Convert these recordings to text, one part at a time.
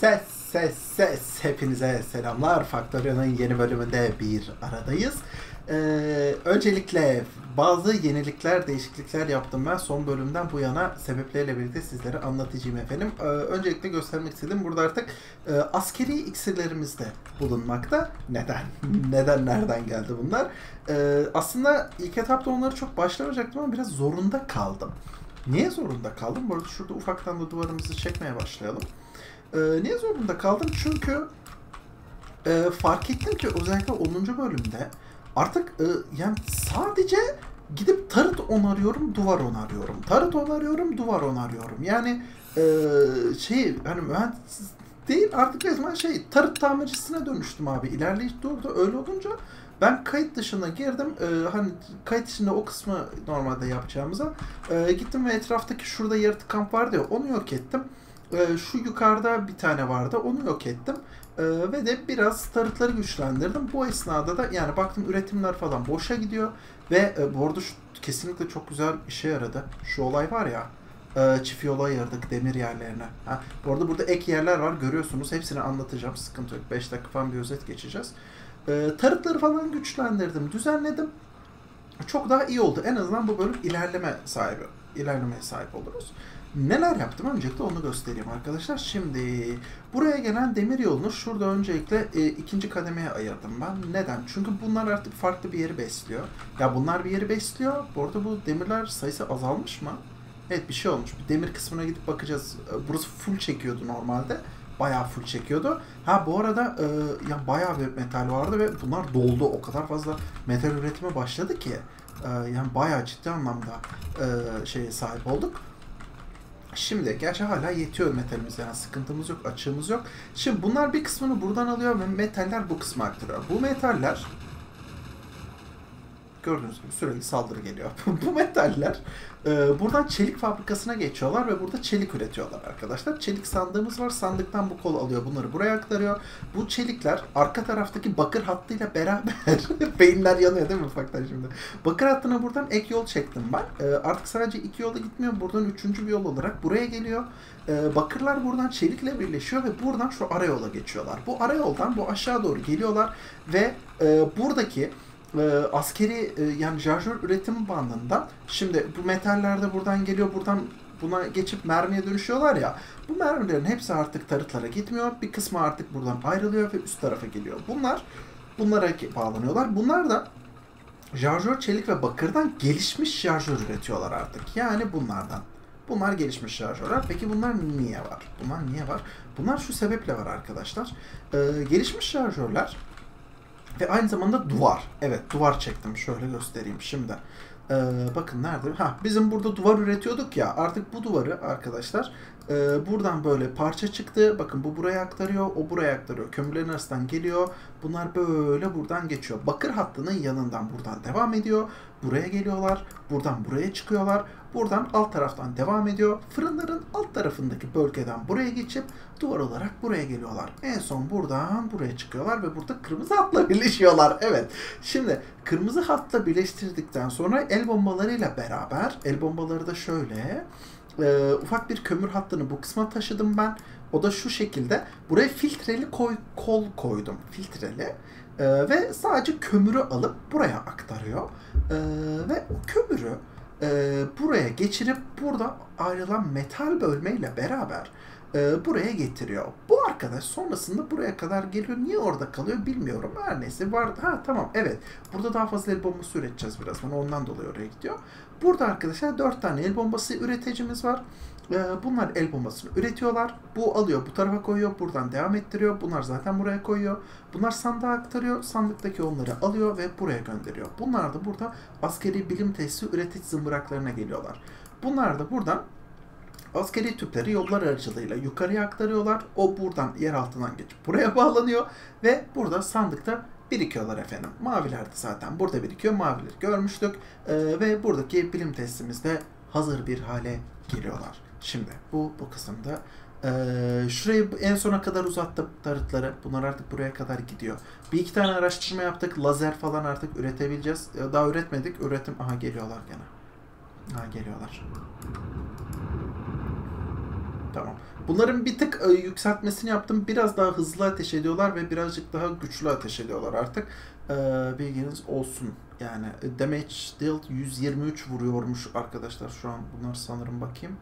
Ses ses ses hepinize selamlar. Faktörion'un yeni bölümünde bir aradayız. Ee, öncelikle bazı yenilikler, değişiklikler yaptım ben son bölümden bu yana sebepleriyle birlikte sizlere anlatacağım efendim. Ee, öncelikle göstermek istedim burada artık e, askeri iksirlerimiz de bulunmakta. Neden? Neden nereden geldi bunlar? Ee, aslında ilk etapta onları çok başlamayacaktım ama biraz zorunda kaldım. Niye zorunda kaldım? Bu arada şurada ufaktan da duvarımızı çekmeye başlayalım. Ee, niye zorunda kaldım? Çünkü e, fark ettim ki özellikle 10. bölümde artık e, yani sadece gidip tarıt onarıyorum, duvar onarıyorum. Tarıt onarıyorum, duvar onarıyorum. Yani e, şey hani mühendis değil artık resmen şey tarıt tamircisine dönüştüm abi. İlerleyiş durdu. Öyle olunca ben kayıt dışına girdim. Ee, hani kayıt içinde o kısmı normalde yapacağımıza e, gittim ve etraftaki şurada yaratık kamp vardı ya onu yok ettim. E, şu yukarıda bir tane vardı onu yok ettim. E, ve de biraz tarıtları güçlendirdim. Bu esnada da yani baktım üretimler falan boşa gidiyor. Ve e, bu arada şu, kesinlikle çok güzel işe yaradı. Şu olay var ya e, çift yola ayırdık demir yerlerine. Ha, bu arada burada ek yerler var görüyorsunuz. Hepsini anlatacağım. Sıkıntı yok. 5 dakika falan bir özet geçeceğiz. E, tarıtları falan güçlendirdim, düzenledim. Çok daha iyi oldu. En azından bu bölüm ilerleme sahibi, ilerlemeye sahip oluruz. Neler yaptım öncelikle onu göstereyim arkadaşlar. Şimdi buraya gelen demir yolunu şurada öncelikle e, ikinci kademeye ayırdım ben. Neden? Çünkü bunlar artık farklı bir yeri besliyor. Ya bunlar bir yeri besliyor. Bu arada bu demirler sayısı azalmış mı? Evet bir şey olmuş. Bir demir kısmına gidip bakacağız. E, Burası full çekiyordu normalde. Bayağı full çekiyordu. Ha bu arada e, ya bayağı bir metal vardı ve bunlar doldu. O kadar fazla metal üretime başladı ki. E, yani bayağı ciddi anlamda e, şeye sahip olduk. Şimdi gerçi hala yetiyor metalimiz yani sıkıntımız yok, açığımız yok. Şimdi bunlar bir kısmını buradan alıyor ve metaller bu kısma aktarıyor. Bu metaller gördüğünüz gibi sürekli saldırı geliyor. bu metaller e, buradan çelik fabrikasına geçiyorlar ve burada çelik üretiyorlar arkadaşlar. Çelik sandığımız var. Sandıktan bu kol alıyor. Bunları buraya aktarıyor. Bu çelikler arka taraftaki bakır hattıyla beraber beyinler yanıyor değil mi ufaktan şimdi? Bakır hattına buradan ek yol çektim ben. E, artık sadece iki yola gitmiyor. Buradan üçüncü bir yol olarak buraya geliyor. E, bakırlar buradan çelikle birleşiyor ve buradan şu arayola geçiyorlar. Bu arayoldan bu aşağı doğru geliyorlar ve e, buradaki e, askeri e, yani şarjör üretim bandından şimdi bu metaller de buradan geliyor buradan buna geçip mermiye dönüşüyorlar ya bu mermilerin hepsi artık tarıtlara gitmiyor bir kısmı artık buradan ayrılıyor ve üst tarafa geliyor bunlar bunlara bağlanıyorlar bunlar da şarjör çelik ve bakırdan gelişmiş şarjör üretiyorlar artık yani bunlardan Bunlar gelişmiş şarjörler. Peki bunlar niye var? Bunlar niye var? Bunlar şu sebeple var arkadaşlar. Ee, gelişmiş şarjörler ve aynı zamanda duvar. Evet duvar çektim. Şöyle göstereyim şimdi. Ee, bakın nerede? Ha bizim burada duvar üretiyorduk ya. Artık bu duvarı arkadaşlar e, buradan böyle parça çıktı. Bakın bu buraya aktarıyor. O buraya aktarıyor. Kömürlerin arasından geliyor. Bunlar böyle buradan geçiyor. Bakır hattının yanından buradan devam ediyor. Buraya geliyorlar. Buradan buraya çıkıyorlar. Buradan alt taraftan devam ediyor. Fırınların alt tarafındaki bölgeden buraya geçip duvar olarak buraya geliyorlar. En son buradan buraya çıkıyorlar ve burada kırmızı hatla birleşiyorlar. Evet. Şimdi kırmızı hatla birleştirdikten sonra el bombalarıyla beraber el bombaları da şöyle e, ufak bir kömür hattını bu kısma taşıdım ben. O da şu şekilde. Buraya filtreli koy, kol koydum. Filtreli. E, ve sadece kömürü alıp buraya aktarıyor. E, ve o kömürü e, buraya geçirip burada ayrılan metal bölmeyle beraber e, buraya getiriyor. Bu arkadaş sonrasında buraya kadar geliyor. Niye orada kalıyor bilmiyorum. Her neyse var. Ha tamam evet. Burada daha fazla el bombası üreteceğiz birazdan. Ondan dolayı oraya gidiyor. Burada arkadaşlar 4 tane el bombası üreticimiz var. E, bunlar el bombasını üretiyorlar. Bu alıyor bu tarafa koyuyor. Buradan devam ettiriyor. Bunlar zaten buraya koyuyor. Bunlar sandığa aktarıyor. Sandıktaki onları alıyor ve buraya gönderiyor. Bunlar da burada askeri bilim tesisi üretici zımbıraklarına geliyorlar. Bunlar da buradan askeri tüpleri yollar aracılığıyla yukarıya aktarıyorlar. O buradan yer altından geçip buraya bağlanıyor ve burada sandıkta birikiyorlar efendim. Maviler de zaten burada birikiyor. Mavileri görmüştük ee, ve buradaki bilim testimizde hazır bir hale geliyorlar. Şimdi bu bu kısımda ee, şurayı en sona kadar uzattım tarıtları. Bunlar artık buraya kadar gidiyor. Bir iki tane araştırma yaptık. Lazer falan artık üretebileceğiz. Daha üretmedik. Üretim aha geliyorlar gene. Ha geliyorlar. Tamam. Bunların bir tık e, yükseltmesini yaptım. Biraz daha hızlı ateş ediyorlar ve birazcık daha güçlü ateş ediyorlar artık. E, bilginiz olsun. Yani e, damage dealt 123 vuruyormuş arkadaşlar şu an. Bunlar sanırım bakayım.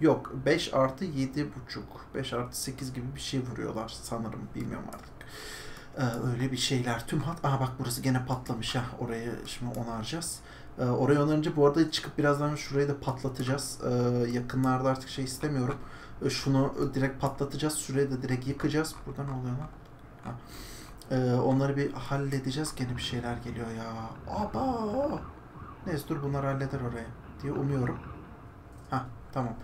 Yok 5 artı 7 buçuk. 5 artı 8 gibi bir şey vuruyorlar sanırım. Bilmiyorum artık. Ee, öyle bir şeyler. Tüm hat... Aha bak burası gene patlamış ha. Orayı şimdi onaracağız. Ee, oraya onarınca bu arada çıkıp birazdan şurayı da patlatacağız. Ee, yakınlarda artık şey istemiyorum. Ee, şunu direkt patlatacağız. Şurayı da direkt yıkacağız. Burada ne oluyor lan? Ha. Onları bir halledeceğiz. Gene bir şeyler geliyor ya. Aba! Neyse dur bunlar halleder orayı diye umuyorum. Ha tamam.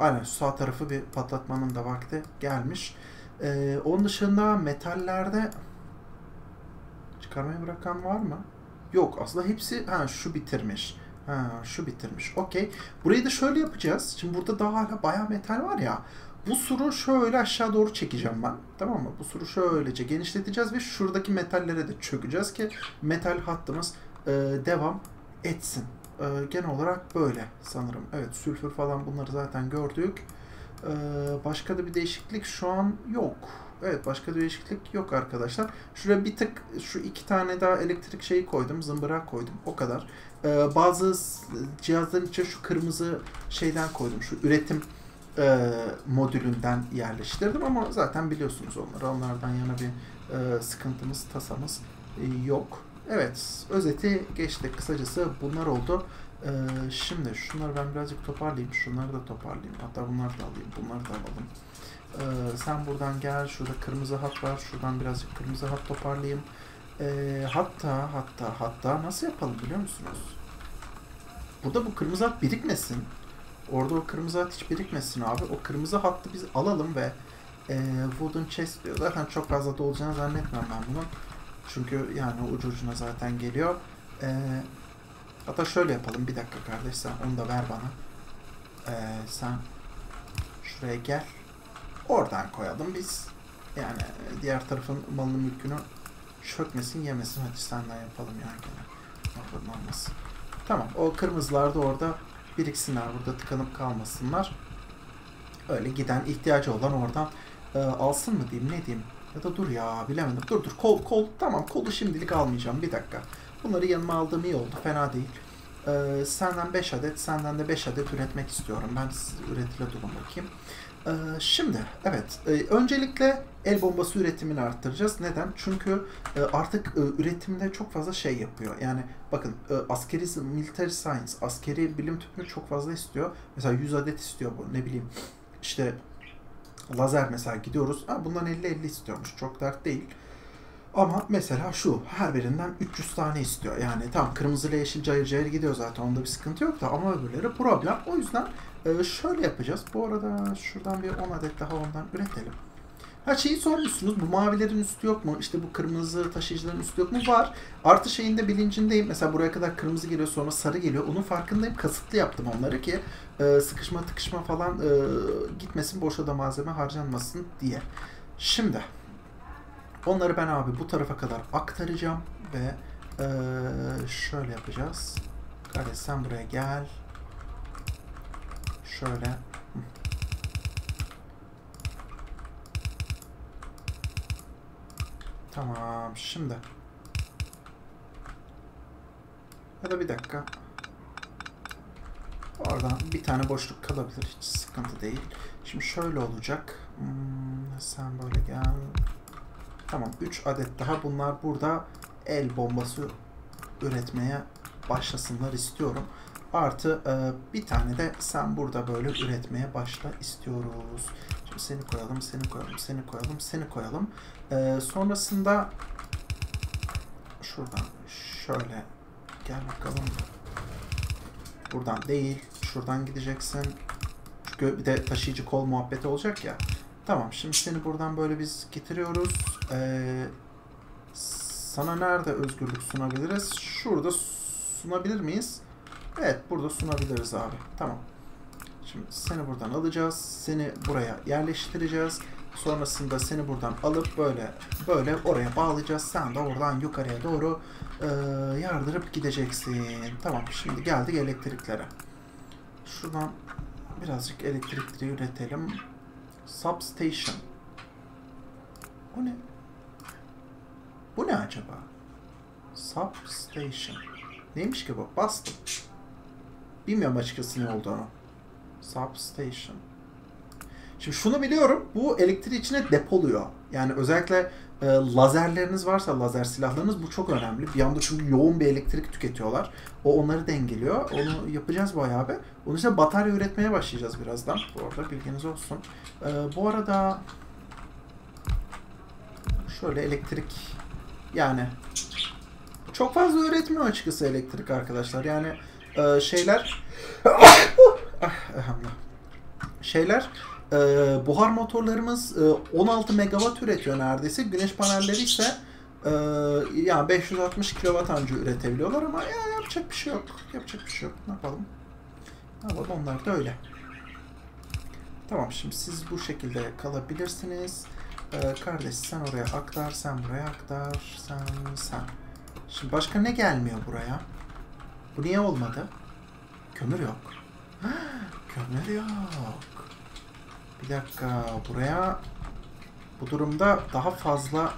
Aynen sağ tarafı bir patlatmanın da vakti gelmiş. Onun dışında metallerde çıkarmayı bırakan var mı? Yok aslında hepsi ha şu bitirmiş. Ha şu bitirmiş. Okey. Burayı da şöyle yapacağız. Şimdi burada daha hala bayağı metal var ya. Bu suru şöyle aşağı doğru çekeceğim ben. Tamam mı? Bu suru şöylece genişleteceğiz ve şuradaki metallere de çökeceğiz ki metal hattımız e, devam etsin. E, genel olarak böyle sanırım. Evet sülfür falan bunları zaten gördük. E, başka da bir değişiklik şu an yok. Evet başka değişiklik yok arkadaşlar. Şuraya bir tık şu iki tane daha elektrik şeyi koydum. Zımbırak koydum. O kadar. Ee, bazı cihazların içine şu kırmızı şeyden koydum. Şu üretim e, modülünden yerleştirdim ama zaten biliyorsunuz onları. Onlardan yana bir e, sıkıntımız, tasamız e, yok. Evet, özeti geçtik. Kısacası bunlar oldu. Ee, şimdi şunları ben birazcık toparlayayım. Şunları da toparlayayım. Hatta bunları da alayım. Bunları da alalım. Ee, sen buradan gel. Şurada kırmızı hat var. Şuradan birazcık kırmızı hat toparlayayım. Ee, hatta hatta hatta nasıl yapalım biliyor musunuz? Burada bu kırmızı hat birikmesin. Orada o kırmızı hat hiç birikmesin abi. O kırmızı hattı biz alalım ve e, Wooden Chest. Zaten çok fazla da olacağını zannetmem ben bunun. Çünkü yani ucu ucuna zaten geliyor. E, hatta şöyle yapalım. Bir dakika kardeş sen onu da ver bana. E, sen şuraya gel. Oradan koyalım biz. Yani diğer tarafın malını mülkünü çökmesin yemesin. Hadi senden yapalım yani gene. Oradan olmasın. Tamam o kırmızılar da orada biriksinler. Burada tıkanıp kalmasınlar. Öyle giden ihtiyacı olan oradan e, alsın mı diyeyim ne diyeyim. Ya da dur ya bilemedim. Dur dur kol kol tamam kolu şimdilik almayacağım bir dakika. Bunları yanıma aldığım iyi oldu fena değil. Ee, senden 5 adet senden de 5 adet üretmek istiyorum. Ben üretile durun bakayım. Ee, şimdi evet e, öncelikle el bombası üretimini arttıracağız. Neden? Çünkü e, artık e, üretimde çok fazla şey yapıyor. Yani bakın askeri military science, askeri bilim tüpünü çok fazla istiyor. Mesela 100 adet istiyor bu. Ne bileyim işte lazer mesela gidiyoruz. Ha, bundan 50-50 istiyormuş. Çok dert değil. Ama mesela şu her birinden 300 tane istiyor. Yani tam kırmızı ile yeşil cayır cayır gidiyor zaten. Onda bir sıkıntı yok da ama öbürleri problem. O yüzden ee, şöyle yapacağız. Bu arada şuradan bir 10 adet daha ondan üretelim. Her şeyi sormuşsunuz. Bu mavilerin üstü yok mu? İşte bu kırmızı taşıyıcıların üstü yok mu? Var. Artı şeyinde bilincindeyim. Mesela buraya kadar kırmızı geliyor sonra sarı geliyor. Onun farkındayım. Kasıtlı yaptım onları ki e, sıkışma tıkışma falan e, gitmesin. Boşa da malzeme harcanmasın diye. Şimdi onları ben abi bu tarafa kadar aktaracağım ve e, şöyle yapacağız. Kardeş sen buraya gel. Şöyle. Tamam. Şimdi. Ya da bir dakika. Oradan bir tane boşluk kalabilir. Hiç sıkıntı değil. Şimdi şöyle olacak. Hmm, sen böyle gel. Tamam. 3 adet daha. Bunlar burada el bombası üretmeye başlasınlar istiyorum. Artı e, bir tane de sen burada böyle üretmeye başla istiyoruz. Şimdi seni koyalım, seni koyalım, seni koyalım, seni koyalım. E, sonrasında şuradan şöyle gel bakalım. Buradan değil, şuradan gideceksin. Çünkü bir de taşıyıcı kol muhabbeti olacak ya. Tamam, şimdi seni buradan böyle biz getiriyoruz. Ee, sana nerede özgürlük sunabiliriz? Şurada sunabilir miyiz? Evet burada sunabiliriz abi. Tamam. Şimdi seni buradan alacağız. Seni buraya yerleştireceğiz. Sonrasında seni buradan alıp böyle böyle oraya bağlayacağız. Sen de oradan yukarıya doğru e, yardırıp gideceksin. Tamam şimdi geldik elektriklere. Şuradan birazcık elektrikli üretelim. Substation. O ne? Bu ne acaba? Substation. Neymiş ki bu? Bastım. Bilmiyorum açıkçası ne olduğunu. Substation. Şimdi şunu biliyorum. Bu elektriği içine depoluyor. Yani özellikle e, lazerleriniz varsa lazer silahlarınız bu çok önemli. Bir anda çünkü yoğun bir elektrik tüketiyorlar. O onları dengeliyor. Onu yapacağız bayağı bir. Onun için batarya üretmeye başlayacağız birazdan. Bu arada bilginiz olsun. E, bu arada şöyle elektrik yani çok fazla üretmiyor açıkçası elektrik arkadaşlar. Yani e, şeyler ah, şeyler e, buhar motorlarımız e, 16 megawatt üretiyor neredeyse. Güneş panelleri ise e, yani 560 kilowatt anca üretebiliyorlar ama ya yapacak bir şey yok. Yapacak bir şey yok. Ne yapalım? Ne yapalım? Onlar da öyle. Tamam şimdi siz bu şekilde kalabilirsiniz. Ee, kardeş sen oraya aktar, sen buraya aktar, sen sen. Şimdi başka ne gelmiyor buraya? Bu niye olmadı? Kömür yok. Kömür yok. Bir dakika buraya bu durumda daha fazla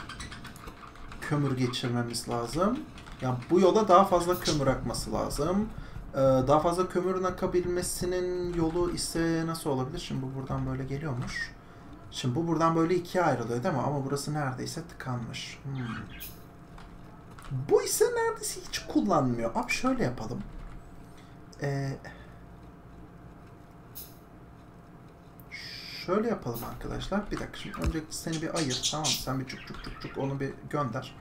kömür geçirmemiz lazım. Yani bu yola daha fazla kömür akması lazım. Ee, daha fazla kömürün akabilmesinin yolu ise nasıl olabilir? Şimdi bu buradan böyle geliyormuş. Şimdi bu buradan böyle ikiye ayrılıyor değil mi? Ama burası neredeyse tıkanmış. Hmm. Bu ise neredeyse hiç kullanmıyor. Abi şöyle yapalım. Ee, şöyle yapalım arkadaşlar. Bir dakika şimdi önce seni bir ayır. Tamam sen bir çuk çuk çuk çuk onu bir gönder.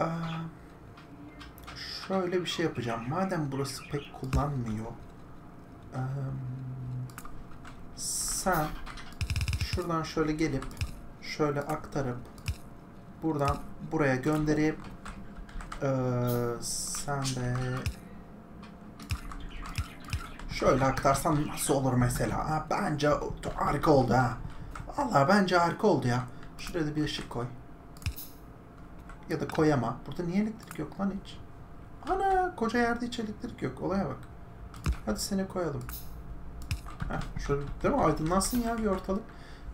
Ee, şöyle bir şey yapacağım. Madem burası pek kullanmıyor. Ee, sen şuradan şöyle gelip şöyle aktarıp buradan buraya gönderip ee, sen de şöyle aktarsan nasıl olur mesela? Ha, bence harika oldu ha. Allah bence harika oldu ya. Şuraya da bir ışık koy. Ya da koyama. Burada niye elektrik yok lan hiç? Ana koca yerde hiç elektrik yok. Olaya bak. Hadi seni koyalım. Heh, şöyle değil mi? Aydınlansın ya bir ortalık.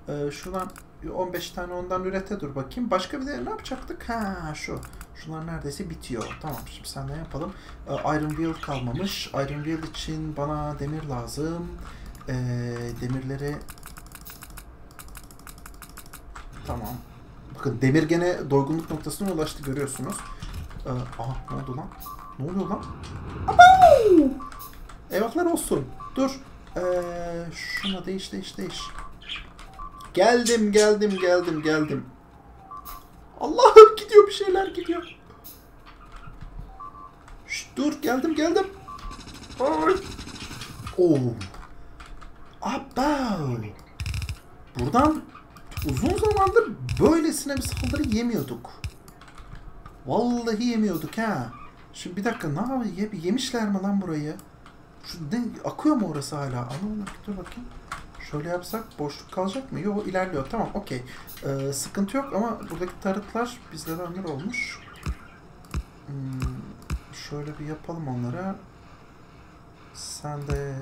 Ee, şuradan 15 tane ondan ürete dur bakayım. Başka bir de ne yapacaktık? Ha şu. Şunlar neredeyse bitiyor. Tamam şimdi sen ne yapalım? Ee, Iron Wheel kalmamış. Iron Wheel için bana demir lazım. Ee, demirleri Tamam. Bakın demir gene doygunluk noktasına ulaştı görüyorsunuz. Ee, aha ne oldu lan? Ne oluyor lan? Abau! Eyvahlar olsun. Dur. Ee, şuna değiş değiş değiş. Geldim geldim geldim geldim. Bir şeyler gidiyor. Şş, dur geldim geldim. Ay. Oo. Abau. Buradan uzun zamandır böylesine bir saldırı yemiyorduk. Vallahi yemiyorduk ha. Şimdi bir dakika ne yapayım? Yemişler mi lan burayı? Şu ne, akıyor mu orası hala? Anlamadım. Dur bakayım. Şöyle yapsak boşluk kalacak mı? Yok ilerliyor. Tamam okey. Ee, sıkıntı yok ama buradaki tarıtlar bizlere ömür olmuş. Hmm, şöyle bir yapalım onlara. Sen de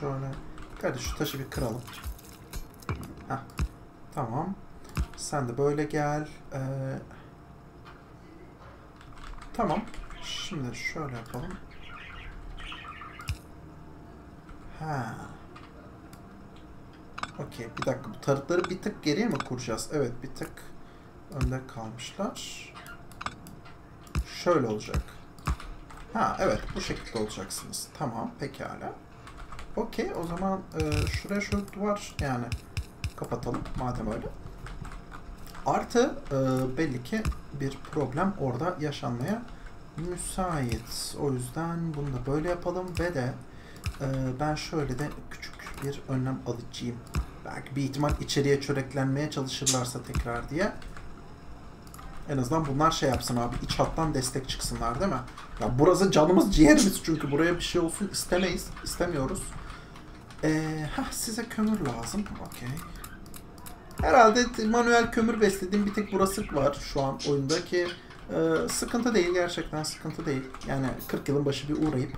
şöyle. Hadi şu taşı bir kıralım. Heh. Tamam. Sen de böyle gel. Ee, tamam. Şimdi şöyle yapalım. Ha. Okey. Bir dakika. Bu tarıtları bir tık geriye mi kuracağız? Evet. Bir tık önde kalmışlar. Şöyle olacak. Ha evet. Bu şekilde olacaksınız. Tamam. Pekala. Okey. O zaman e, şuraya şu duvar yani kapatalım. Madem öyle. Artı e, belli ki bir problem orada yaşanmaya müsait. O yüzden bunu da böyle yapalım ve de e, ben şöyle de küçük bir önlem alacağım. Belki bir ihtimal içeriye çöreklenmeye çalışırlarsa tekrar diye. En azından bunlar şey yapsın abi iç hattan destek çıksınlar değil mi? Ya burası canımız ciğerimiz çünkü buraya bir şey olsun istemeyiz. istemiyoruz. Ee, heh, size kömür lazım. Okey. Herhalde manuel kömür beslediğim bir tek burası var şu an oyundaki. Ee, sıkıntı değil gerçekten sıkıntı değil. Yani 40 yılın başı bir uğrayıp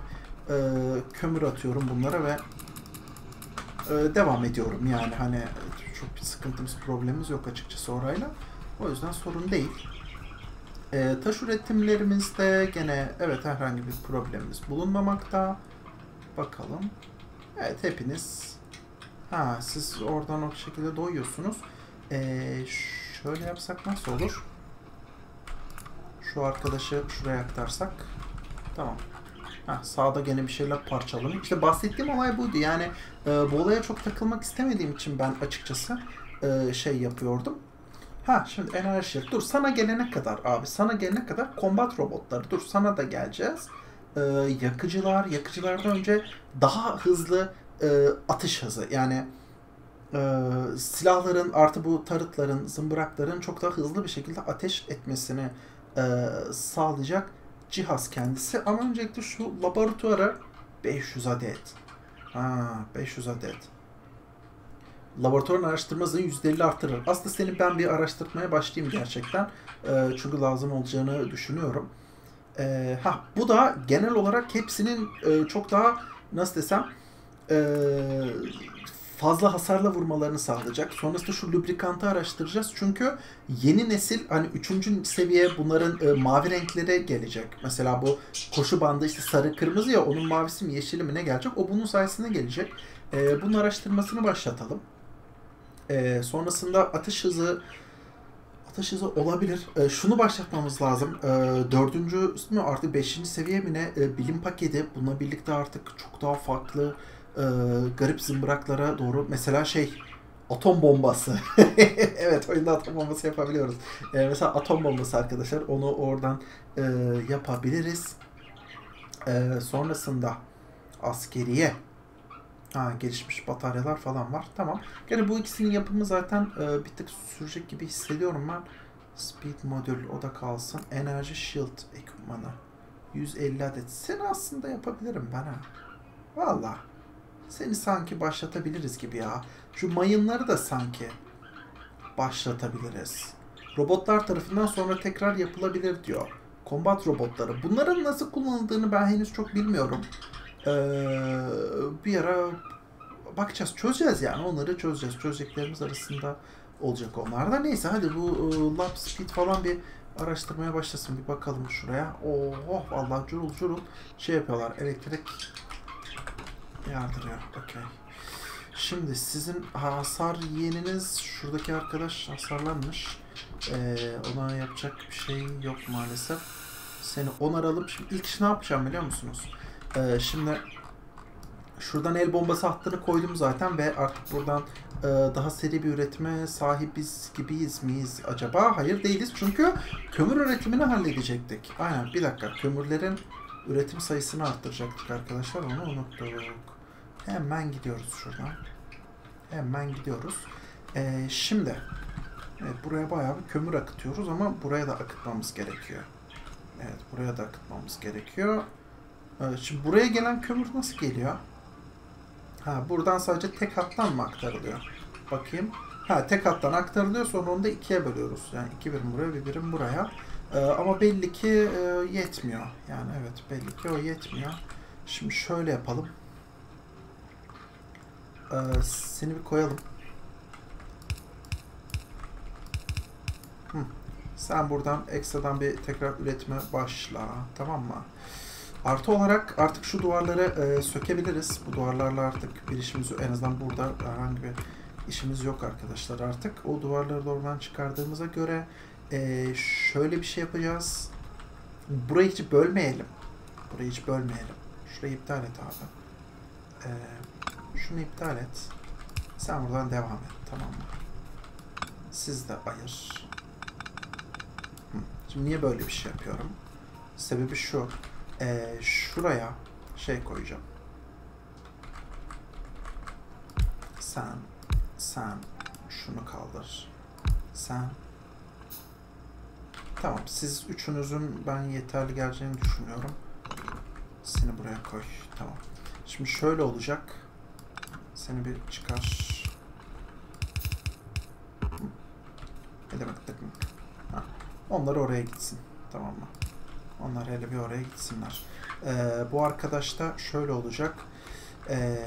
e, kömür atıyorum bunlara ve e, devam ediyorum. Yani hani çok bir sıkıntımız, problemimiz yok açıkçası orayla. O yüzden sorun değil. E, taş üretimlerimizde gene evet herhangi bir problemimiz bulunmamakta. Bakalım. Evet hepiniz ha siz oradan o şekilde doyuyorsunuz. E, şöyle yapsak nasıl olur? Şu arkadaşı şuraya aktarsak. Tamam. Ha, sağda gene bir şeyler parçalanıyor. İşte bahsettiğim olay buydu. Yani e, bu olaya çok takılmak istemediğim için ben açıkçası e, şey yapıyordum. Ha şimdi enerji. Dur sana gelene kadar abi. Sana gelene kadar kombat robotları. Dur sana da geleceğiz. E, yakıcılar. Yakıcılardan önce daha hızlı e, atış hızı. Yani e, silahların artı bu tarıtların, zımbırakların çok daha hızlı bir şekilde ateş etmesini e, sağlayacak cihaz kendisi. Ama öncelikle şu laboratuvara 500 adet. Ha, 500 adet. Laboratuvarın araştırma hızını %50 artırır. Aslında seni ben bir araştırmaya başlayayım gerçekten. E, çünkü lazım olacağını düşünüyorum. E, ha, bu da genel olarak hepsinin e, çok daha nasıl desem e, fazla hasarla vurmalarını sağlayacak. Sonrasında şu lubrikantı araştıracağız. Çünkü yeni nesil hani üçüncü seviye bunların e, mavi renkleri gelecek. Mesela bu koşu bandı işte sarı kırmızı ya onun mavisi mi yeşili mi ne gelecek? O bunun sayesinde gelecek. E, bunun araştırmasını başlatalım. E, sonrasında atış hızı atış hızı olabilir. E, şunu başlatmamız lazım. E, dördüncü mü artık beşinci seviye mi ne? E, bilim paketi. Bununla birlikte artık çok daha farklı e, garip zımbıraklara doğru mesela şey atom bombası. evet oyunda atom bombası yapabiliyoruz. E, mesela atom bombası arkadaşlar onu oradan e, yapabiliriz. E, sonrasında askeriye ha, gelişmiş bataryalar falan var. Tamam. Gene bu ikisinin yapımı zaten e, bir tık sürecek gibi hissediyorum ben. Speed modül o da kalsın. Enerji shield ekipmanı. 150 adet. Seni aslında yapabilirim ben ha. Valla. Seni sanki başlatabiliriz gibi ya. Şu mayınları da sanki başlatabiliriz. Robotlar tarafından sonra tekrar yapılabilir diyor. Kombat robotları. Bunların nasıl kullanıldığını ben henüz çok bilmiyorum. Ee, bir ara bakacağız. Çözeceğiz yani. Onları çözeceğiz. Çözeceklerimiz arasında olacak onlar da. Neyse hadi bu e, lap speed falan bir araştırmaya başlasın. Bir bakalım şuraya. Oh, oh vallahi curul curul şey yapıyorlar. Elektrik Yardırıyor. Okey. Şimdi sizin hasar yeğeniniz şuradaki arkadaş hasarlanmış. Ee, ona yapacak bir şey yok maalesef. Seni onaralım. Şimdi ilk iş ne yapacağım biliyor musunuz? Ee, şimdi şuradan el bombası hattını koydum zaten ve artık buradan e, daha seri bir üretime sahibiz gibiyiz miyiz acaba? Hayır değiliz çünkü kömür üretimini halledecektik. Aynen bir dakika kömürlerin üretim sayısını arttıracaktık arkadaşlar onu unuttuk. Hemen gidiyoruz şuradan. Hemen gidiyoruz. Ee, şimdi evet, buraya bayağı bir kömür akıtıyoruz ama buraya da akıtmamız gerekiyor. Evet buraya da akıtmamız gerekiyor. Evet, şimdi buraya gelen kömür nasıl geliyor? Ha buradan sadece tek hattan mı aktarılıyor? Bakayım. Ha tek hattan aktarılıyor sonra onu da ikiye bölüyoruz. Yani iki birim buraya bir birim buraya. Ee, ama belli ki e, yetmiyor. Yani evet belli ki o yetmiyor. Şimdi şöyle yapalım. Ee, seni bir koyalım. Hı. Sen buradan ekstradan bir tekrar üretime başla. Tamam mı? Artı olarak artık şu duvarları e, sökebiliriz. Bu duvarlarla artık bir işimiz yok. En azından burada herhangi bir işimiz yok arkadaşlar artık. O duvarları doğrudan çıkardığımıza göre e, şöyle bir şey yapacağız. Burayı hiç bölmeyelim. Burayı hiç bölmeyelim. Şurayı iptal et abi. Eee şunu iptal et. Sen buradan devam et. Tamam mı? Siz de ayır. Şimdi niye böyle bir şey yapıyorum? Sebebi şu. Ee, şuraya şey koyacağım. Sen, sen şunu kaldır. Sen. Tamam. Siz üçünüzün ben yeterli geleceğini düşünüyorum. Seni buraya koy. Tamam. Şimdi şöyle olacak. Seni bir çıkar. Ne demek demek. Ha. Onlar oraya gitsin. Tamam mı? Onlar hele bir oraya gitsinler. Ee, bu arkadaş da şöyle olacak. Ee,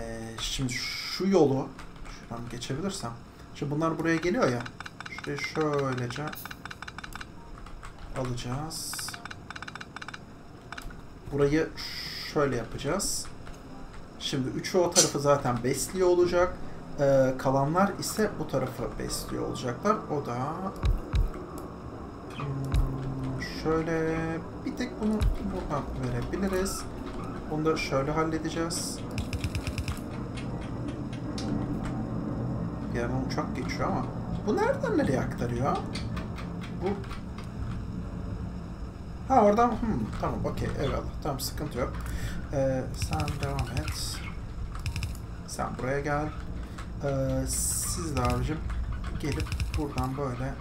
şimdi şu yolu şuradan geçebilirsem. Şimdi bunlar buraya geliyor ya. Şurayı şöylece alacağız. Burayı şöyle yapacağız. Şimdi üçü o tarafı zaten besliyor olacak. Ee, kalanlar ise bu tarafı besliyor olacaklar. O da hmm, şöyle bir tek bunu buradan verebiliriz. Bunu da şöyle halledeceğiz. Bir yerden uçak geçiyor ama bu nereden nereye aktarıyor? Bu Ha oradan hmm, tamam okey eyvallah tamam sıkıntı yok. Ee, sen devam et. Sen buraya gel. Ee, siz de abicim gelip buradan böyle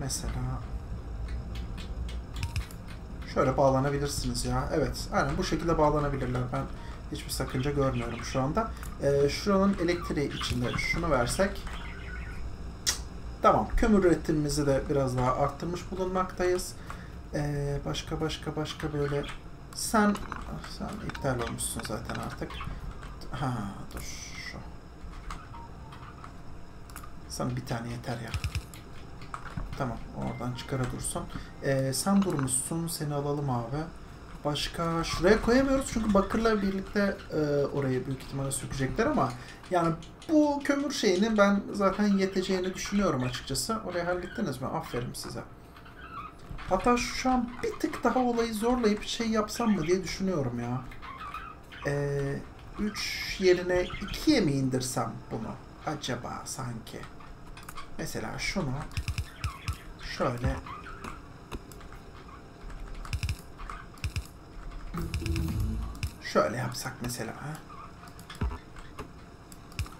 mesela şöyle bağlanabilirsiniz ya. Evet aynen bu şekilde bağlanabilirler. Ben hiçbir sakınca görmüyorum şu anda. Ee, şuranın elektriği içinde şunu versek Tamam. Kömür üretimimizi de biraz daha arttırmış bulunmaktayız. Ee, başka başka başka böyle sen sen iptal olmuşsun zaten artık. Ha dur şu. Sana bir tane yeter ya. Tamam oradan çıkara dursun. Ee, sen durmuşsun seni alalım abi. Başka şuraya koyamıyoruz çünkü bakırla birlikte e, orayı büyük ihtimalle sökecekler ama yani bu kömür şeyini ben zaten yeteceğini düşünüyorum açıkçası. Orayı hallettiniz mi? Aferin size. Hatta şu an bir tık daha olayı zorlayıp şey yapsam mı diye düşünüyorum ya. Ee, 3 yerine 2'ye mi indirsem bunu? Acaba sanki. Mesela şunu şöyle şöyle yapsak mesela. Ha?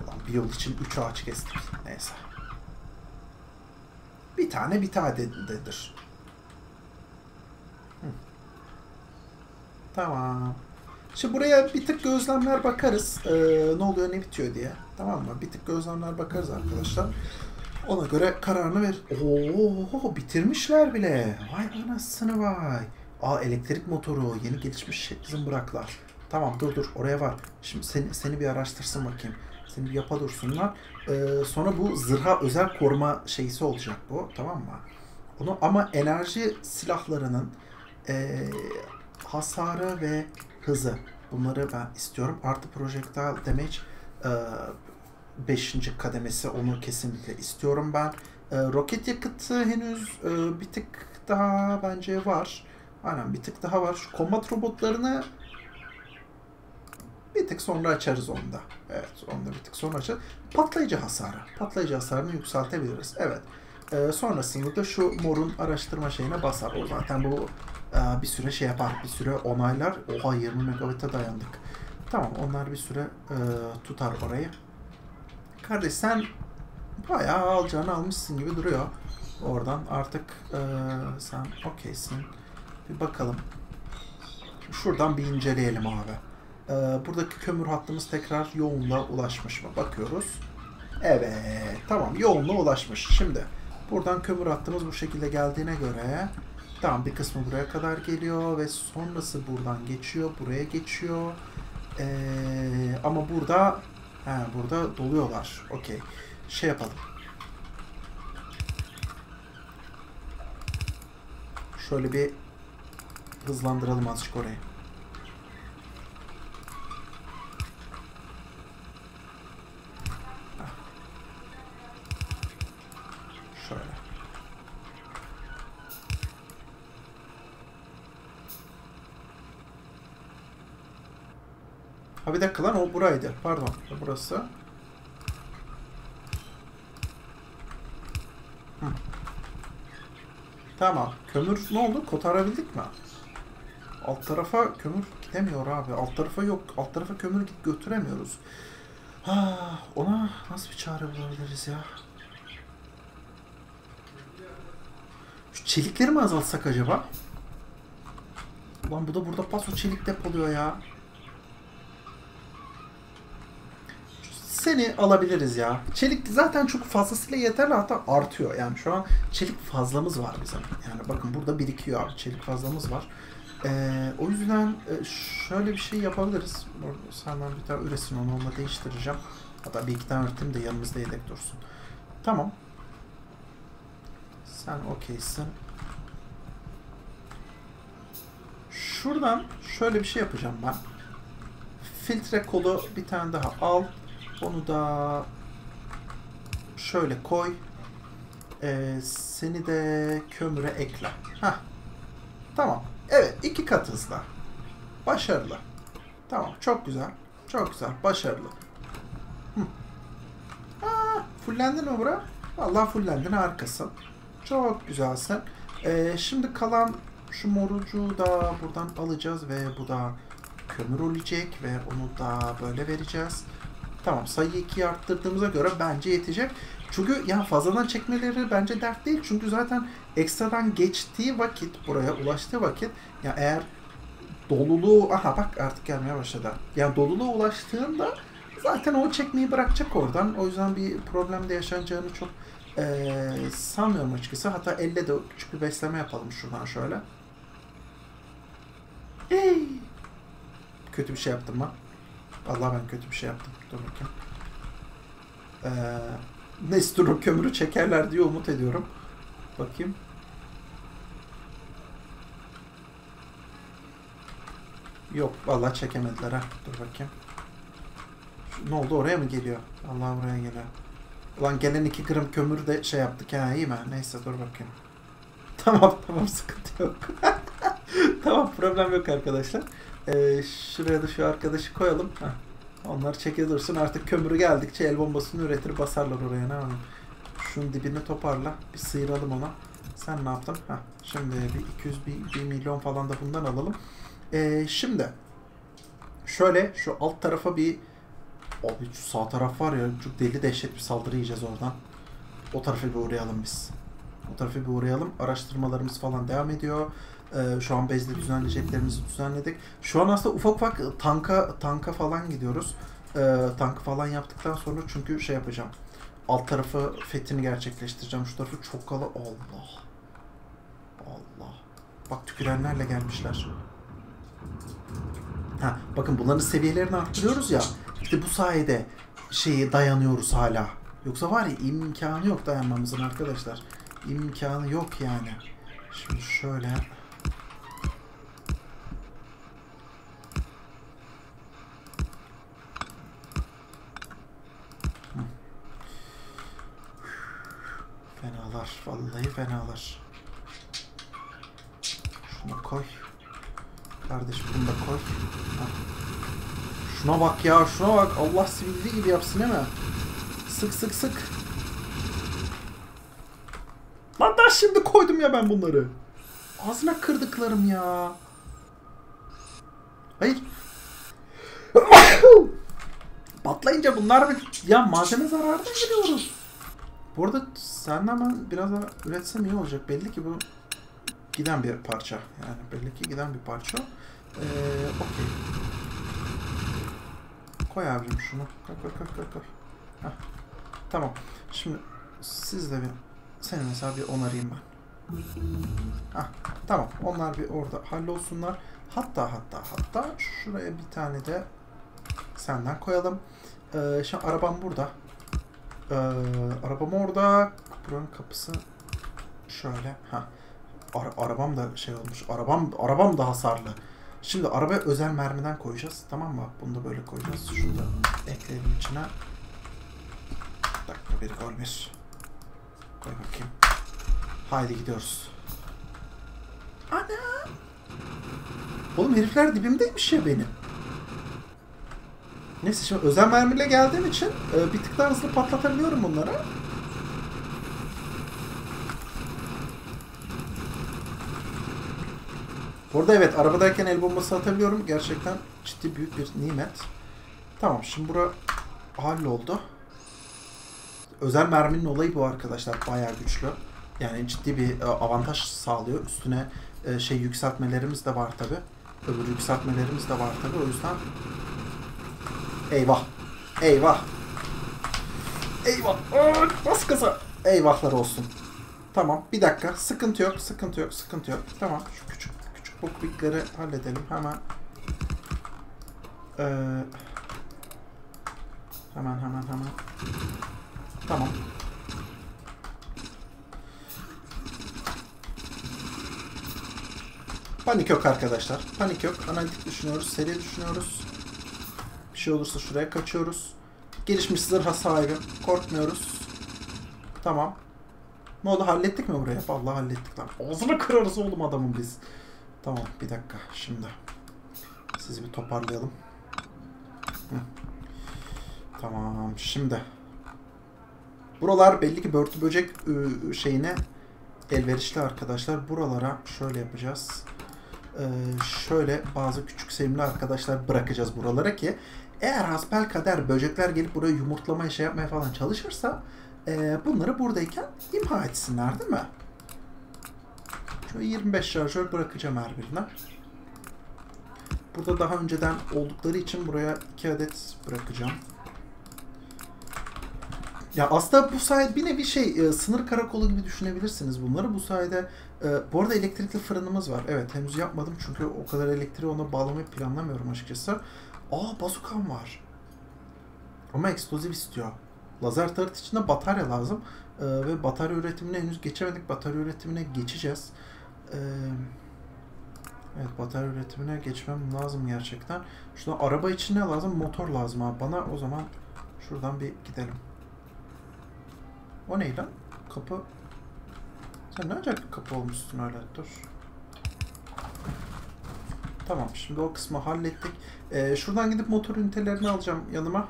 Ulan bir yol için 3 ağaç kestik. Neyse. Bir tane bir tanedir. Tamam. Şimdi buraya bir tık gözlemler bakarız. Ee, ne oluyor ne bitiyor diye. Tamam mı? Bir tık gözlemler bakarız arkadaşlar. Ona göre kararını ver. Oo bitirmişler bile. Vay anasını vay. Aa elektrik motoru yeni gelişmiş zımbıraklar. Tamam dur dur oraya var. Şimdi seni, seni bir araştırsın bakayım. Seni bir yapa dursunlar. Ee, sonra bu zırha özel koruma şeysi olacak bu. Tamam mı? Bunu ama enerji silahlarının e, hasarı ve hızı. Bunları ben istiyorum. Artı projectile damage 5. E, kademesi onu kesinlikle istiyorum ben. E, roket yakıtı henüz e, bir tık daha bence var. Aynen bir tık daha var. Şu combat robotlarını bir tık sonra açarız onu da. Evet onu da bir tık sonra açarız. Patlayıcı hasarı. Patlayıcı hasarını yükseltebiliriz. Evet. Ee, sonrasında da şu morun araştırma şeyine basar. O zaten bu bir süre şey yapar. Bir süre onaylar. Oha 20 megabit'e dayandık. Tamam onlar bir süre e, tutar orayı. Kardeş sen bayağı alacağını almışsın gibi duruyor. Oradan artık e, sen okeysin. Bir bakalım. Şuradan bir inceleyelim abi. E, buradaki kömür hattımız tekrar yoğunluğa ulaşmış mı? Bakıyoruz. Evet. Tamam yoğunluğa ulaşmış. Şimdi buradan kömür hattımız bu şekilde geldiğine göre tamam bir kısmı buraya kadar geliyor ve sonrası buradan geçiyor. Buraya geçiyor. Ee, ama burada he, burada doluyorlar. Okey. Şey yapalım. Şöyle bir hızlandıralım azıcık orayı. Ha bir dakika lan o buraydı. Pardon. Burası. Hı. Tamam. Kömür ne oldu? Kotarabildik mi? Alt tarafa kömür gidemiyor abi. Alt tarafa yok. Alt tarafa kömür git götüremiyoruz. Ha, ona nasıl bir çare bulabiliriz ya? Şu çelikleri mi azaltsak acaba? Ulan bu da burada paso çelik depoluyor ya. Seni alabiliriz ya. Çelik zaten çok fazlasıyla yeterli hatta artıyor. Yani şu an çelik fazlamız var bizim. Yani bakın burada birikiyor abi. Çelik fazlamız var. Ee, o yüzden e, şöyle bir şey yapabiliriz. Senden bir tane üresin onu onunla değiştireceğim. Hatta bir iki tane üreteyim de yanımızda yedek dursun. Tamam. Sen okeysin. Şuradan şöyle bir şey yapacağım ben. Filtre kolu bir tane daha al. Onu da şöyle koy. Ee, seni de kömüre ekle. Hah. Tamam. Evet iki kat hızla. Başarılı. Tamam çok güzel. Çok güzel. Başarılı. Hı. Aa, fullendin mi bura? Vallahi fullendin harikasın. Çok güzelsin. Ee, şimdi kalan şu morucu da buradan alacağız ve bu da kömür olacak ve onu da böyle vereceğiz. Tamam sayıyı 2'ye arttırdığımıza göre bence yetecek. Çünkü ya fazladan çekmeleri bence dert değil. Çünkü zaten ekstradan geçtiği vakit, buraya ulaştığı vakit ya eğer doluluğu, aha bak artık gelmeye başladı. Yani doluluğa ulaştığında zaten o çekmeyi bırakacak oradan. O yüzden bir problem de yaşanacağını çok eee, sanmıyorum açıkçası. Hatta elle de küçük bir besleme yapalım şuradan şöyle. Hey! Kötü bir şey yaptım ben. Allah ben kötü bir şey yaptım. Dur bakayım. Ee, o kömürü çekerler diye umut ediyorum. Bakayım. Yok vallahi çekemediler ha. Dur bakayım. Şu, ne oldu oraya mı geliyor? Allah buraya geliyor. Ulan gelen 2 gram kömür de şey yaptık ha iyi mi? Neyse dur bakayım. Tamam tamam sıkıntı yok. tamam problem yok arkadaşlar. Ee, şuraya da şu arkadaşı koyalım. Heh. Onlar çeke. Artık kömürü geldikçe el bombasını üretir basarlar oraya ne yapayım. Şunun dibini toparla. Bir sıyıralım ona. Sen ne yaptın? Heh. Şimdi bir 200 bir, bir milyon falan da bundan alalım. Ee, şimdi şöyle şu alt tarafa bir Abi şu sağ taraf var ya çok deli dehşet bir saldırı yiyeceğiz oradan. O tarafa bir uğrayalım biz. O tarafa bir uğrayalım. Araştırmalarımız falan devam ediyor. Ee, şu an bezde düzenleyeceklerimizi düzenledik. Şu an aslında ufak ufak tanka tanka falan gidiyoruz. Ee, tankı falan yaptıktan sonra çünkü şey yapacağım. Alt tarafı fethini gerçekleştireceğim. Şu tarafı çok kala... Allah. Allah. Bak tükürenlerle gelmişler. Ha, bakın bunların seviyelerini arttırıyoruz ya. İşte bu sayede şeyi dayanıyoruz hala. Yoksa var ya imkanı yok dayanmamızın arkadaşlar. İmkanı yok yani. Şimdi şöyle Fenalar. Vallahi fenalar. Şunu koy. Kardeş bunu da koy. Ha. Şuna bak ya şuna bak. Allah sivilli gibi yapsın mi? Sık sık sık. Lan daha şimdi koydum ya ben bunları. Ağzına kırdıklarım ya. Hayır. Patlayınca bunlar bir... Ya malzeme zararına giriyoruz. Bu arada senden ben biraz daha üretsem iyi olacak. Belli ki bu giden bir parça. Yani belli ki giden bir parça. Ee, Okey. Koy abicim şunu. Koy koy koy koy koy. Heh. Tamam. Şimdi siz de bir seni mesela bir onarayım ben. Hah, tamam. Onlar bir orada hallolsunlar. Hatta hatta hatta şuraya bir tane de senden koyalım. Ee, şimdi arabam burada. Ee, arabam orada. Buranın kapısı şöyle. Ha. Ara- arabam da şey olmuş. Arabam arabam da hasarlı. Şimdi arabaya özel mermiden koyacağız. Tamam mı? Bunu da böyle koyacağız. Şunu da ekleyelim içine. Dakika bir gol bir. Koy bakayım. Haydi gidiyoruz. Ana! Oğlum herifler dibimdeymiş ya benim. Neyse şimdi özel mermiyle geldiğim için e, bir tık daha hızlı patlatabiliyorum bunları. Burada evet arabadayken el bombası atabiliyorum. Gerçekten ciddi büyük bir nimet. Tamam şimdi bura halloldu. Özel merminin olayı bu arkadaşlar. Bayağı güçlü. Yani ciddi bir e, avantaj sağlıyor. Üstüne e, şey yükseltmelerimiz de var tabi. Öbür yükseltmelerimiz de var tabi. O yüzden Eyvah. Eyvah. Eyvah. Aa, bas gaza. Eyvahlar olsun. Tamam. Bir dakika. Sıkıntı yok. Sıkıntı yok. Sıkıntı yok. Tamam. Şu küçük küçük bu quickleri halledelim. Hemen ee, hemen hemen hemen tamam. Panik yok arkadaşlar. Panik yok. Analitik düşünüyoruz. Seri düşünüyoruz. Şey olursa şuraya kaçıyoruz. Gelişmiş zırha sahibim. Korkmuyoruz. Tamam. Ne oldu hallettik mi burayı? Vallahi hallettik lan. Ağzını kırarız oğlum adamın biz. Tamam bir dakika şimdi. Sizi bir toparlayalım. Hı. Tamam şimdi. Buralar belli ki börtü böcek ıı, şeyine elverişli arkadaşlar. Buralara şöyle yapacağız. Ee, şöyle bazı küçük sevimli arkadaşlar bırakacağız buralara ki eğer hasbel kader böcekler gelip buraya yumurtlamaya şey yapmaya falan çalışırsa e, bunları buradayken imha etsinler değil mi? Şöyle 25 şarjör bırakacağım her birine. Burada daha önceden oldukları için buraya 2 adet bırakacağım. Ya aslında bu sayede bir nevi şey e, sınır karakolu gibi düşünebilirsiniz bunları. Bu sayede e, bu arada elektrikli fırınımız var. Evet henüz yapmadım çünkü o kadar elektriği ona bağlamayı planlamıyorum açıkçası. Aa bazukam var. Ama eksploziv istiyor. Lazer tarıt için de batarya lazım. E, ve batarya üretimine henüz geçemedik. Batarya üretimine geçeceğiz. E, evet batarya üretimine geçmem lazım gerçekten. Şurada araba için ne lazım? Motor lazım abi. Bana o zaman şuradan bir gidelim. O ne lan? Kapı. Sen ne acayip kapı olmuşsun öyle. Dur. Tamam şimdi o kısmı hallettik. Ee, şuradan gidip motor ünitelerini alacağım yanıma.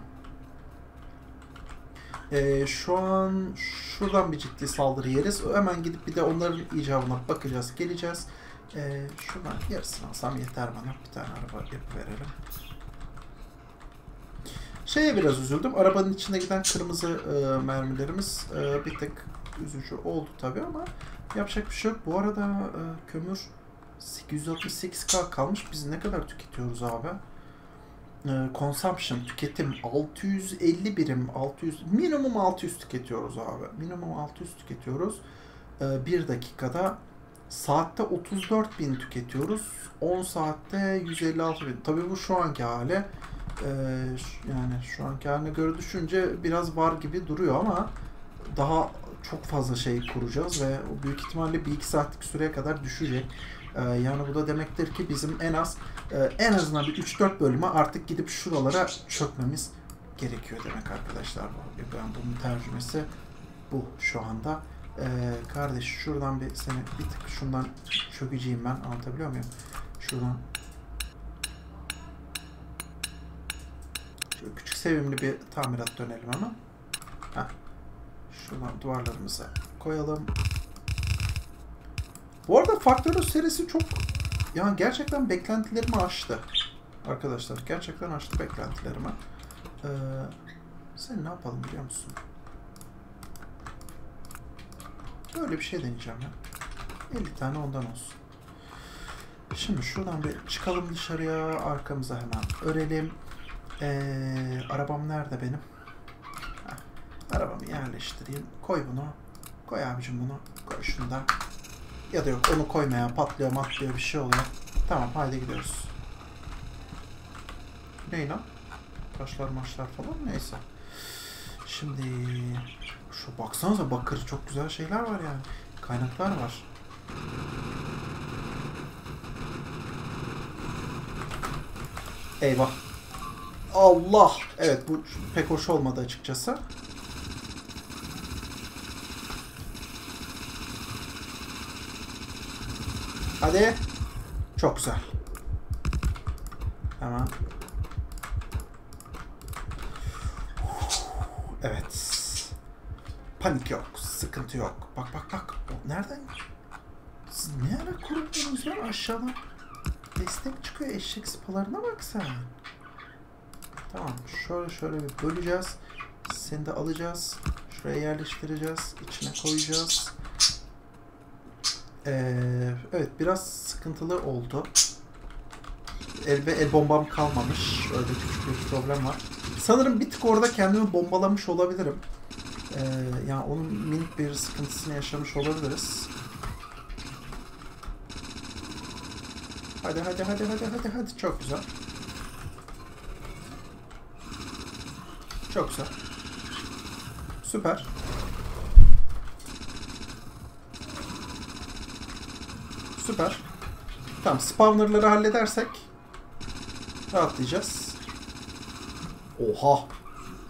Ee, şu an şuradan bir ciddi saldırı yeriz. Hemen gidip bir de onların icabına bakacağız, geleceğiz. Ee, şuradan yarısını alsam yeter bana. Bir tane araba yapıp verelim. Şeye biraz üzüldüm. Arabanın içinde giden kırmızı e, mermilerimiz e, bir tık üzücü oldu tabi ama yapacak bir şey yok. Bu arada e, kömür 868k kalmış. Biz ne kadar tüketiyoruz abi? E, consumption, tüketim 650 birim, 600 minimum 600 tüketiyoruz abi. Minimum 600 tüketiyoruz. E, bir dakikada saatte 34 bin tüketiyoruz. 10 saatte 156 bin. Tabi bu şu anki hali. Ee, yani şu anki haline göre düşünce biraz var gibi duruyor ama daha çok fazla şey kuracağız ve büyük ihtimalle bir iki saatlik süreye kadar düşecek. Ee, yani bu da demektir ki bizim en az e, en azından bir 3-4 bölüme artık gidip şuralara çökmemiz gerekiyor demek arkadaşlar. Ben bunun tercümesi bu şu anda. Ee, kardeş şuradan bir seni bir tık şundan çökeceğim ben anlatabiliyor muyum? Şuradan Şöyle küçük sevimli bir tamirat dönelim ama. Heh. Şuradan duvarlarımıza koyalım. Bu arada Factorio serisi çok yani gerçekten beklentilerimi aştı. Arkadaşlar gerçekten aştı beklentilerimi. Ee, sen ne yapalım biliyor musun? Böyle bir şey deneyeceğim ya. 50 tane ondan olsun. Şimdi şuradan bir çıkalım dışarıya. Arkamıza hemen örelim. Ee, arabam nerede benim? Heh, arabamı yerleştireyim. Koy bunu. Koy abicim bunu. Koy şunu da. Ya da yok onu koymaya patlıyor matlıyor bir şey oluyor. Tamam haydi gidiyoruz. Ne lan? Taşlar maçlar falan neyse. Şimdi şu baksanıza bakır çok güzel şeyler var yani. Kaynaklar var. Eyvah. Allah! Evet bu pek hoş olmadı açıkçası. Hadi. Çok güzel. Hemen. Evet. Panik yok. Sıkıntı yok. Bak bak bak. O nereden? Siz ne ara kurdunuz lan aşağıdan? Destek çıkıyor eşek spalarına bak sen. Tamam. Şöyle şöyle bir böleceğiz. Seni de alacağız. Şuraya yerleştireceğiz. İçine koyacağız. Ee, evet biraz sıkıntılı oldu. El ve el bombam kalmamış. Öyle küçük bir problem var. Sanırım bir tık orada kendimi bombalamış olabilirim. Ee, yani onun minik bir sıkıntısını yaşamış olabiliriz. Hadi hadi hadi hadi hadi hadi. Çok güzel. Çok güzel. Süper. Süper. Tamam spawnerları halledersek rahatlayacağız. Oha.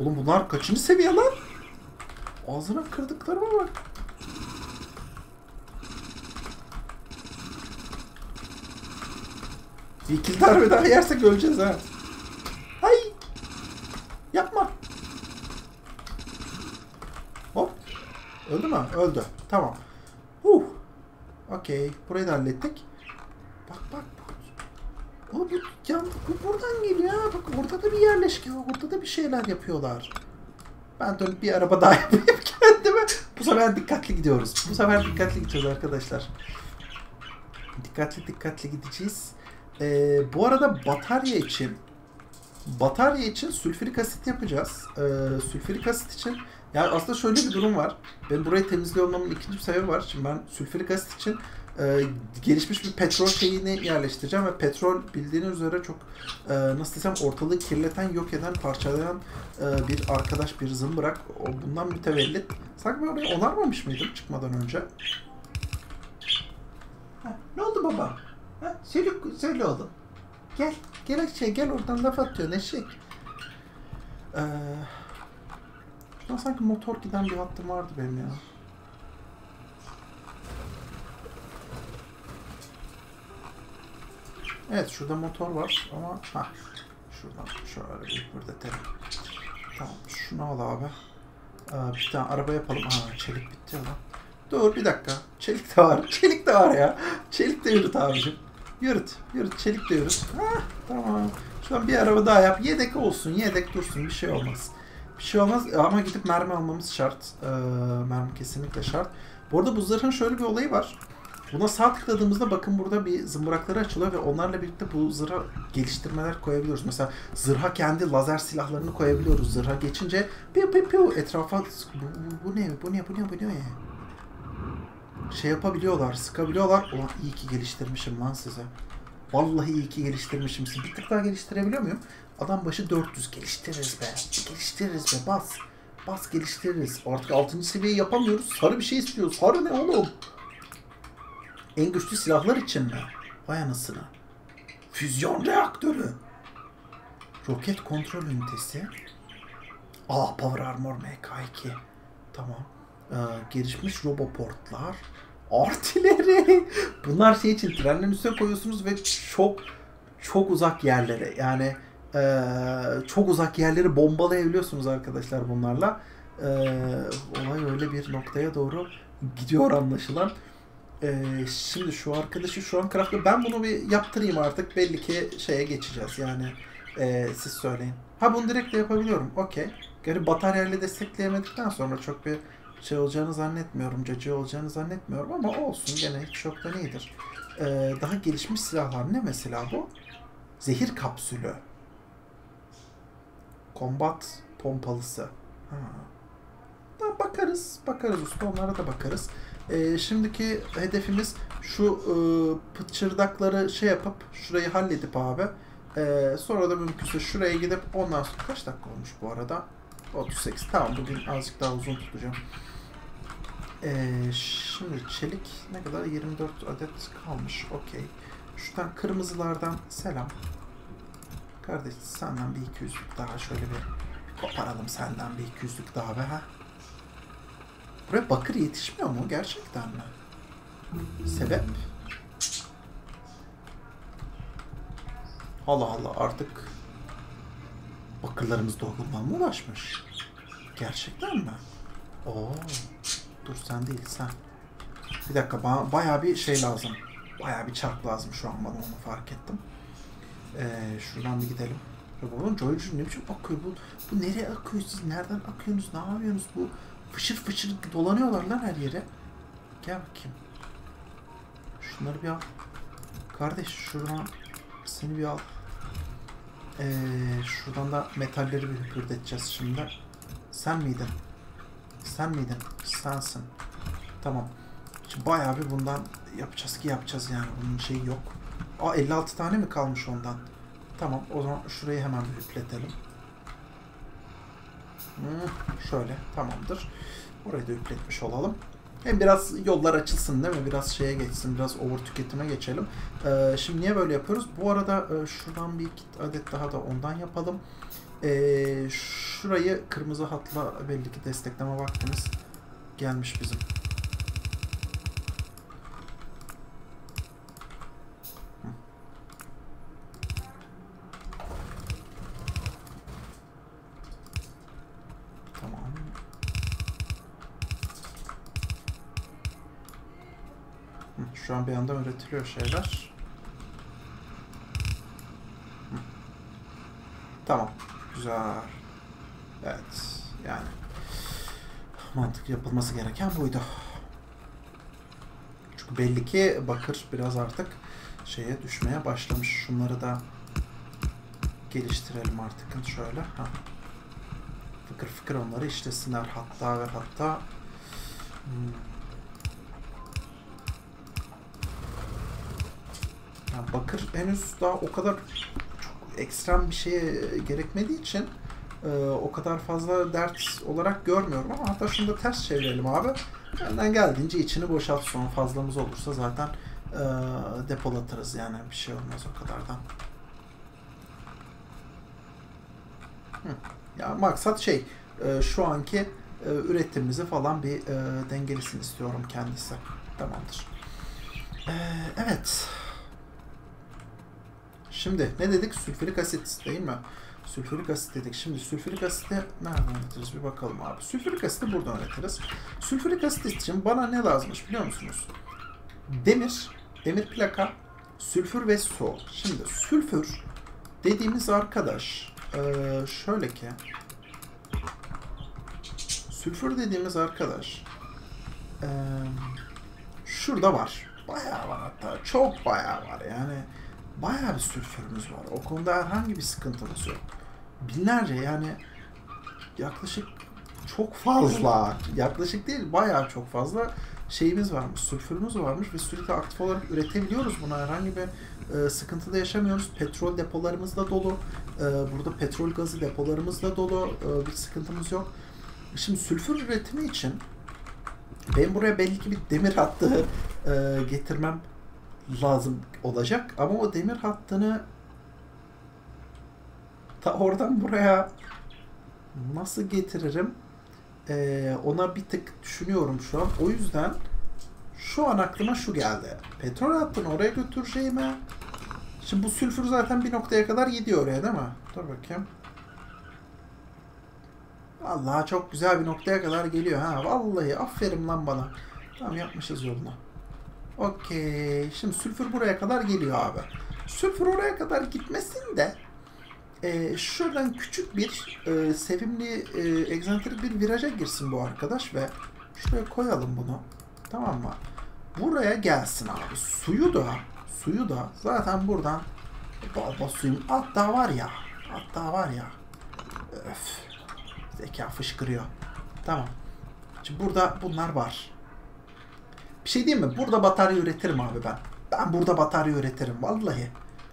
Oğlum bunlar kaçıncı seviye lan? Ağzına kırdıklarıma bak. İki darbe daha yersek öleceğiz ha. Ay. Yapma. Hop. Öldü mü? Öldü. Tamam. Okey. Burayı da hallettik. Bak bak. O bu, yan, bu buradan geliyor ha. Bak orada da bir yerleşke var. Orada da bir şeyler yapıyorlar. Ben dönüp bir araba daha yapayım kendime. Bu sefer dikkatli gidiyoruz. Bu sefer dikkatli gidiyoruz arkadaşlar. Dikkatli dikkatli gideceğiz. Ee, bu arada batarya için batarya için sülfürik asit yapacağız. Ee, sülfürik asit için yani aslında şöyle bir durum var. Ben burayı temizliyor olmamın ikinci bir sebebi var. Şimdi ben sülfürik asit için e, gelişmiş bir petrol şeyini yerleştireceğim ve petrol bildiğiniz üzere çok e, nasıl desem ortalığı kirleten, yok eden, parçalayan e, bir arkadaş, bir zımbırak. O bundan mütevellit. Sanki ben orayı onarmamış mıydım çıkmadan önce? Ha, ne oldu baba? Ha, söyle, söyle oğlum. Gel, gel şey, gel oradan laf atıyorsun eşek. Ee, şuradan sanki motor giden bir hattım vardı benim ya. Evet şurada motor var ama ha şuradan şöyle bir hırdetelim. Tamam şunu al abi. Ee, bir tane araba yapalım. Aa çelik bitti ya lan. Dur bir dakika. Çelik de var. Çelik de var ya. Çelik de yürüt abicim. Yürüt. Yürüt. Çelik de yürüt. Hah, tamam. Şuradan bir araba daha yap. Yedek olsun. Yedek dursun. Bir şey olmaz. Bir şey olmaz ama gidip mermi almamız şart. Ee, mermi kesinlikle şart. Bu arada bu zırhın şöyle bir olayı var. Buna sağ tıkladığımızda bakın burada bir zımbırakları açılıyor ve onlarla birlikte bu zırha geliştirmeler koyabiliyoruz. Mesela zırha kendi lazer silahlarını koyabiliyoruz. Zırha geçince piu piu piu etrafa bu, bu, bu ne bu ne bu ne bu ne şey yapabiliyorlar, sıkabiliyorlar. Ulan iyi ki geliştirmişim lan size. Vallahi iyi ki geliştirmişim. Sizi bir tık daha geliştirebiliyor muyum? Adam başı 400 geliştiririz be. Geliştiririz be bas. Bas geliştiririz. Artık 6. seviyeyi yapamıyoruz. Sarı bir şey istiyoruz. Sarı ne oğlum? En güçlü silahlar için mi? Vay anasını. Füzyon reaktörü. Roket kontrol ünitesi. Aa Power Armor MK2. Tamam. Ee, gelişmiş roboportlar. Artileri. Bunlar şey için trenlerin üstüne koyuyorsunuz ve çok çok uzak yerlere yani e, çok uzak yerleri bombalayabiliyorsunuz arkadaşlar bunlarla. E, olay öyle bir noktaya doğru gidiyor anlaşılan. Ee, şimdi şu arkadaşı şu an craft'ta ben bunu bir yaptırayım artık. Belli ki şeye geçeceğiz yani. Ee, siz söyleyin. Ha bunu direkt de yapabiliyorum. Okey. Geri bataryayla destekleyemedikten sonra çok bir şey olacağını zannetmiyorum. Cacı olacağını zannetmiyorum ama olsun gene hiç çoktan iyidir. Ee, daha gelişmiş silahlar ne mesela bu? Zehir kapsülü. Kombat pompalısı. Ha. Da bakarız. Bakarız usta. Onlara da bakarız. Ee, şimdiki hedefimiz şu e, pıçırdakları şey yapıp şurayı halledip abi. Ee, sonra da mümkünse şuraya gidip ondan sonra kaç dakika olmuş bu arada? 38. Tamam bugün azıcık daha uzun tutacağım. Ee, şimdi çelik ne kadar? 24 adet kalmış. Okey. Şuradan kırmızılardan selam. Kardeş senden bir 200'lük daha şöyle bir koparalım senden bir 200'lük daha be ha. Buraya bakır yetişmiyor mu gerçekten mi? Sebep? Allah Allah artık bakırlarımız dolgunluğa mı ulaşmış? Gerçekten mi? Oo. Dur sen değil sen. Bir dakika bana bayağı bir şey lazım. Bayağı bir çark lazım şu an bana onu fark ettim. Ee, şuradan bir gidelim. Ya bunun Joy'cu ne biçim akıyor bu? Bu nereye akıyor siz? Nereden akıyorsunuz? Ne yapıyorsunuz? Bu fışır fışır dolanıyorlar lan her yere. Gel bakayım. Şunları bir al. Kardeş şuradan seni bir al. Ee, şuradan da metalleri bir hüpürdeteceğiz şimdi. Sen miydin? Sen miydin? Sensin. Tamam. Şimdi bayağı bir bundan yapacağız ki yapacağız yani. Bunun şeyi yok. Aa 56 tane mi kalmış ondan? Tamam o zaman şurayı hemen bir üpletelim. Hmm, şöyle tamamdır. Orayı da üpletmiş olalım. Hem biraz yollar açılsın değil mi? Biraz şeye geçsin, biraz over tüketime geçelim. Ee, şimdi niye böyle yapıyoruz? Bu arada e, şuradan bir iki adet daha da ondan yapalım. Ee, şurayı kırmızı hatla belli ki destekleme vaktimiz gelmiş bizim. Şu an bir yandan üretiliyor şeyler. Tamam. Güzel. Evet. Yani mantık yapılması gereken buydu. Çünkü belli ki bakır biraz artık şeye düşmeye başlamış. Şunları da geliştirelim artık. Şöyle. Ha. Fıkır fıkır onları işlesinler. Hatta ve hatta hmm. Yani bakır henüz daha o kadar çok ekstrem bir şeye gerekmediği için e, o kadar fazla dert olarak görmüyorum ama hatta şunu da ters çevirelim abi. Elinden geldiğince içini boşalt sonra fazlamız olursa zaten e, depolatırız yani bir şey olmaz o kadardan. Hı. Ya maksat şey e, şu anki e, üretimimizi falan bir e, dengelisin istiyorum kendisi. Tamamdır. E, evet. Şimdi ne dedik? Sülfürik asit değil mi? Sülfürik asit dedik. Şimdi sülfürik asiti nereden üretiriz bir bakalım abi. Sülfürik asiti buradan üretiriz. Sülfürik asit için bana ne lazımmış biliyor musunuz? Demir, demir plaka, sülfür ve su. Şimdi sülfür dediğimiz arkadaş ee, şöyle ki sülfür dediğimiz arkadaş ee, şurada var. Bayağı var hatta. Çok bayağı var yani bayağı bir sülfürümüz var. O konuda herhangi bir sıkıntımız yok. Binlerce yani yaklaşık çok fazla, yaklaşık değil bayağı çok fazla şeyimiz varmış, sülfürümüz varmış ve sürekli aktif olarak üretebiliyoruz buna. Herhangi bir e, sıkıntı da yaşamıyoruz. Petrol depolarımız da dolu. E, burada petrol gazı depolarımız da dolu. E, bir sıkıntımız yok. Şimdi sülfür üretimi için ben buraya belli ki bir demir hattı e, getirmem lazım olacak. Ama o demir hattını ta oradan buraya nasıl getiririm? Ee, ona bir tık düşünüyorum şu an. O yüzden şu an aklıma şu geldi. Petrol hattını oraya götüreceğime Şimdi bu sülfür zaten bir noktaya kadar gidiyor oraya değil mi? Dur bakayım. Allah çok güzel bir noktaya kadar geliyor ha. Vallahi aferin lan bana. Tamam yapmışız yolunu. Okey. Şimdi sülfür buraya kadar geliyor abi. Sülfür oraya kadar gitmesin de e, şuradan küçük bir e, sevimli e, egzantrik bir viraja girsin bu arkadaş ve şuraya koyalım bunu. Tamam mı? Buraya gelsin abi. Suyu da suyu da zaten buradan baba suyun hatta var ya hatta var ya öf zeka fışkırıyor. Tamam. Şimdi burada bunlar var. Bir şey diyeyim mi? Burada batarya üretirim abi ben. Ben burada batarya üretirim. Vallahi.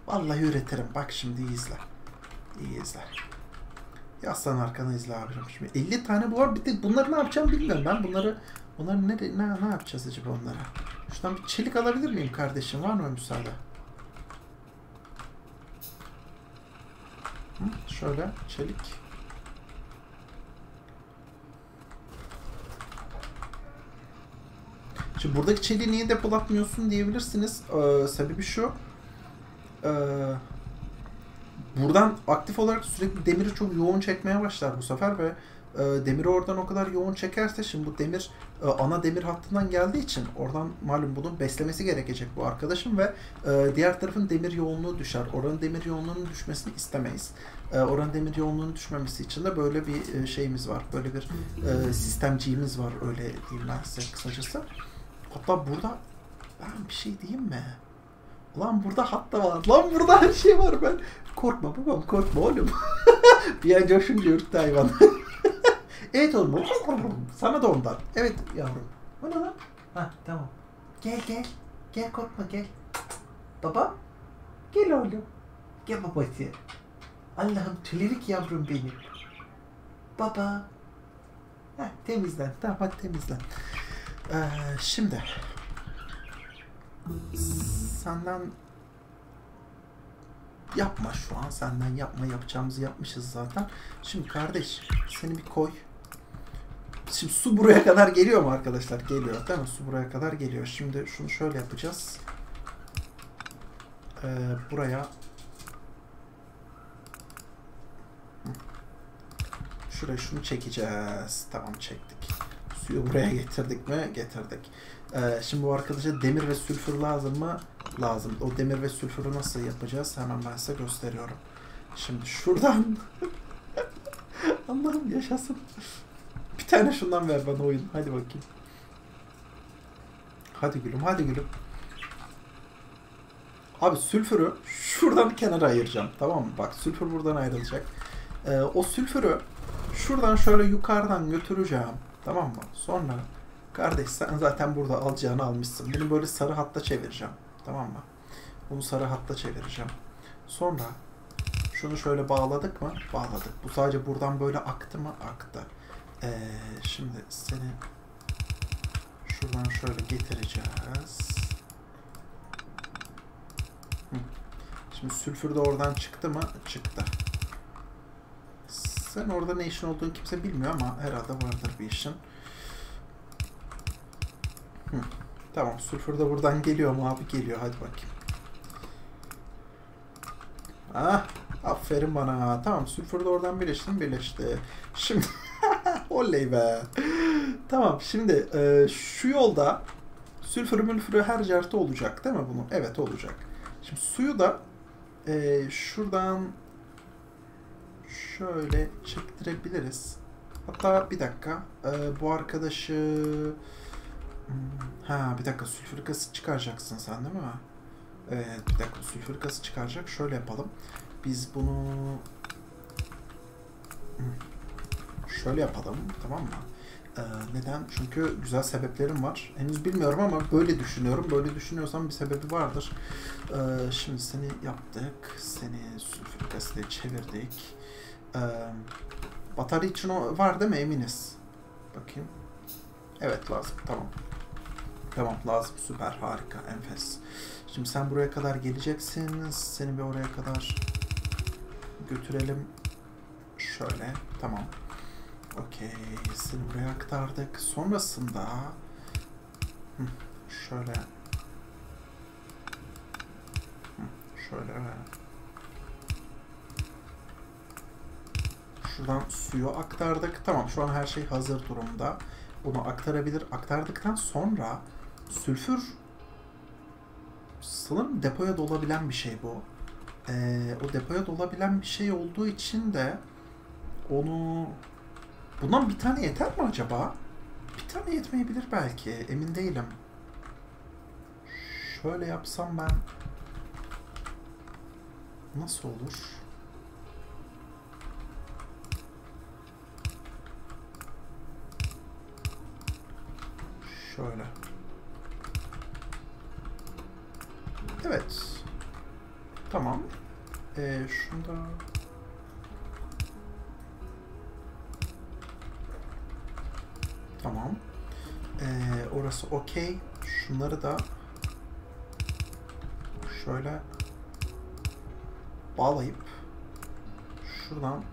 Vallahi üretirim. Bak şimdi iyi izle. İyi izle. Yaslan arkana izle abicim. Şimdi 50 tane bu var. Bir de bunları ne yapacağım bilmiyorum. Ben bunları bunları ne, ne, ne yapacağız acaba onlara? Şuradan bir çelik alabilir miyim kardeşim? Var mı müsaade? Hı, şöyle çelik. Şimdi buradaki çeliği niye depolatmıyorsun diyebilirsiniz. Ee, sebebi şu. Ee, buradan aktif olarak sürekli demiri çok yoğun çekmeye başlar bu sefer ve e, demiri oradan o kadar yoğun çekerse şimdi bu demir e, ana demir hattından geldiği için oradan malum bunun beslemesi gerekecek bu arkadaşım ve e, diğer tarafın demir yoğunluğu düşer. Oranın demir yoğunluğunun düşmesini istemeyiz. E, oranın demir yoğunluğunun düşmemesi için de böyle bir e, şeyimiz var. Böyle bir e, sistemciğimiz var öyle diyeyim ben size kısacası. Hatta burada ben bir şey diyeyim mi? Lan burada hatta var. Lan burada her şey var ben. Korkma babam korkma oğlum. bir an coşunca ürktü hayvan. evet oğlum. Sana da ondan. Evet yavrum. Bu ne lan? Ha tamam. Gel gel. Gel korkma gel. Baba. Gel oğlum. Gel babası. Allah'ım tülerik yavrum benim. Baba. Heh, temizlen. Tamam hadi temizlen. Ee, şimdi. Senden yapma şu an. Senden yapma. Yapacağımızı yapmışız zaten. Şimdi kardeş seni bir koy. Şimdi su buraya kadar geliyor mu arkadaşlar? Geliyor değil mi? Su buraya kadar geliyor. Şimdi şunu şöyle yapacağız. Ee, buraya Şuraya şunu çekeceğiz. Tamam çektik. Suyu buraya getirdik mi? Getirdik. Ee, şimdi bu arkadaşa demir ve sülfür lazım mı? Lazım. O demir ve sülfürü nasıl yapacağız? Hemen ben size gösteriyorum. Şimdi şuradan Allah'ım yaşasın. Bir tane şundan ver bana oyun. Hadi bakayım. Hadi gülüm, hadi gülüm. Abi sülfürü şuradan kenara ayıracağım. Tamam mı? Bak sülfür buradan ayrılacak. Ee, o sülfürü şuradan şöyle yukarıdan götüreceğim. Tamam mı? Sonra kardeş sen zaten burada alacağını almışsın. Bunu böyle sarı hatta çevireceğim. Tamam mı? Bunu sarı hatta çevireceğim. Sonra şunu şöyle bağladık mı? Bağladık. Bu sadece buradan böyle aktı mı? Aktı. Ee, şimdi seni şuradan şöyle getireceğiz. Hı. Şimdi sülfür de oradan çıktı mı? Çıktı. Sen orada ne işin olduğunu kimse bilmiyor ama herhalde vardır bir işin. Hı. Tamam sülfür de buradan geliyor mu abi? Geliyor hadi bakayım. Ah, aferin bana. Tamam sülfür de oradan birleşti birleşti. Şimdi oley be. tamam şimdi e, şu yolda sülfür mülfürü her yerde olacak değil mi bunu? Evet olacak. Şimdi suyu da e, şuradan şöyle çektirebiliriz. Hatta bir dakika. E, bu arkadaşı hmm, ha bir dakika sülfürik asit çıkaracaksın sen değil mi? Evet bir dakika sülfürik asit çıkaracak. Şöyle yapalım. Biz bunu hmm, şöyle yapalım tamam mı? Ee, neden? Çünkü güzel sebeplerim var. Henüz bilmiyorum ama böyle düşünüyorum. Böyle düşünüyorsam bir sebebi vardır. Ee, şimdi seni yaptık. Seni sülfürik çevirdik. Ee, batarya için o var değil mi? Eminiz. Bakayım. Evet lazım. Tamam. Tamam lazım. Süper. Harika. Enfes. Şimdi sen buraya kadar geleceksin. Seni bir oraya kadar götürelim. Şöyle. Tamam. Okey. Seni buraya aktardık. Sonrasında Hı, şöyle Hı, şöyle Şuradan suyu aktardık. Tamam şu an her şey hazır durumda. Bunu aktarabilir. Aktardıktan sonra sülfür sanırım depoya dolabilen bir şey bu. Ee, o depoya dolabilen bir şey olduğu için de onu bundan bir tane yeter mi acaba? Bir tane yetmeyebilir belki. Emin değilim. Şöyle yapsam ben nasıl olur? Şöyle. Evet. Tamam. Ee, şunda... Tamam. Ee, orası okey. Şunları da şöyle bağlayıp şuradan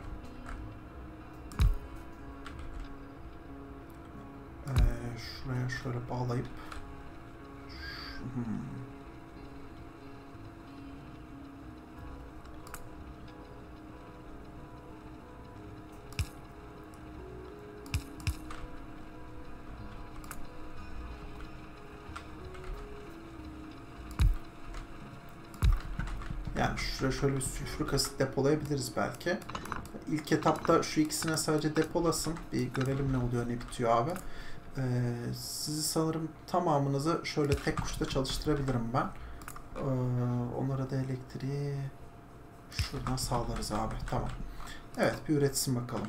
ee, şuraya şöyle bağlayıp hmm. Yani şuraya şöyle bir sülfürik asit depolayabiliriz belki. İlk etapta şu ikisine sadece depolasın. Bir görelim ne oluyor ne bitiyor abi. Ee, sizi sanırım tamamınızı şöyle tek kuşta çalıştırabilirim ben. Ee, onlara da elektriği şuradan sağlarız abi. Tamam. Evet bir üretsin bakalım.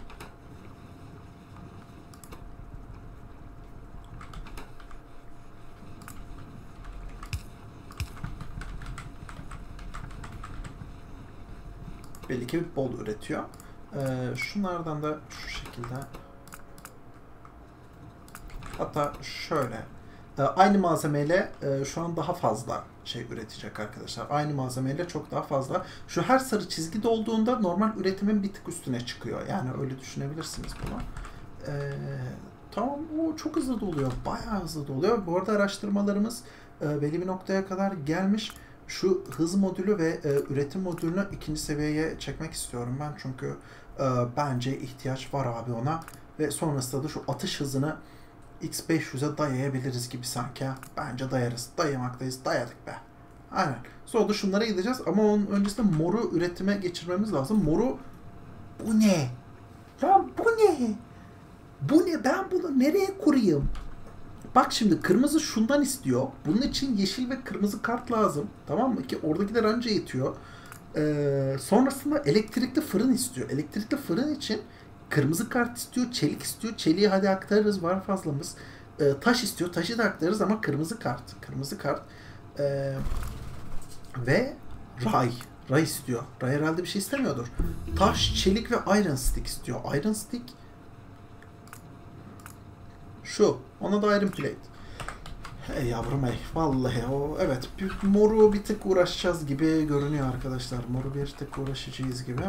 Belli ki bol üretiyor. Ee, şunlardan da şu şekilde hatta şöyle e, aynı malzemeyle e, şu an daha fazla şey üretecek arkadaşlar. Aynı malzemeyle çok daha fazla. Şu her sarı çizgi dolduğunda normal üretimin bir tık üstüne çıkıyor. Yani öyle düşünebilirsiniz bunu. Ee, tamam o çok hızlı doluyor. Bayağı hızlı doluyor. Bu arada araştırmalarımız e, belli bir noktaya kadar gelmiş. Şu hız modülü ve e, üretim modülünü ikinci seviyeye çekmek istiyorum ben. Çünkü e, bence ihtiyaç var abi ona. Ve sonrasında da şu atış hızını X500'e dayayabiliriz gibi sanki. Bence dayarız. Dayamaktayız. Dayadık be. Aynen. Sonra da şunlara gideceğiz ama onun öncesinde moru üretime geçirmemiz lazım. Moru bu ne? Lan bu ne? Bu ne? Ben bunu nereye kurayım? Bak şimdi kırmızı şundan istiyor. Bunun için yeşil ve kırmızı kart lazım. Tamam mı? Ki oradakiler anca yetiyor. Ee, sonrasında elektrikli fırın istiyor. Elektrikli fırın için kırmızı kart istiyor, çelik istiyor. Çeliği hadi aktarırız var fazlamız. Ee, taş istiyor, taşı da aktarırız ama kırmızı kart. Kırmızı kart. Ee, ve ray. Ray istiyor. Ray herhalde bir şey istemiyordur. Taş, çelik ve iron stick istiyor. Iron stick şu. Ona da Iron Plate. Hey yavrum hey. Vallahi o evet. Moru bir tık uğraşacağız gibi görünüyor arkadaşlar. Moru bir tık uğraşacağız gibi.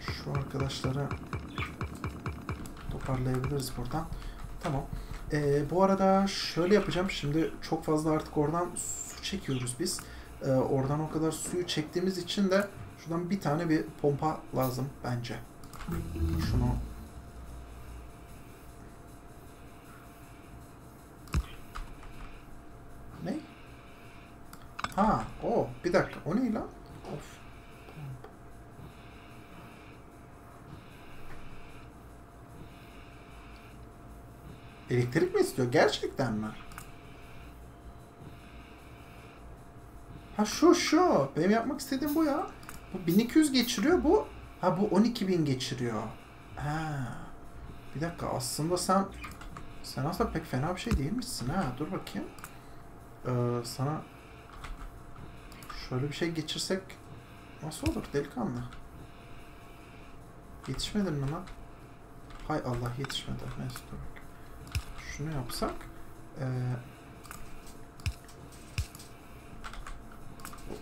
Şu arkadaşları toparlayabiliriz buradan. Tamam. Ee, bu arada şöyle yapacağım. Şimdi çok fazla artık oradan su çekiyoruz biz. Ee, oradan o kadar suyu çektiğimiz için de şuradan bir tane bir pompa lazım bence. Şunu Ne? Ha, o. Bir dakika. O ne lan? Of. Elektrik mi istiyor? Gerçekten mi? Ha şu şu. Benim yapmak istediğim bu ya. Bu 1200 geçiriyor bu. Ha bu 12000 geçiriyor. Ha. Bir dakika aslında sen sen aslında pek fena bir şey değilmişsin ha. Dur bakayım. Ee, sana şöyle bir şey geçirsek nasıl olur delikanlı? Yetişmedin mi lan? Hay Allah yetişmedi. Neyse dur. Şunu yapsak ee,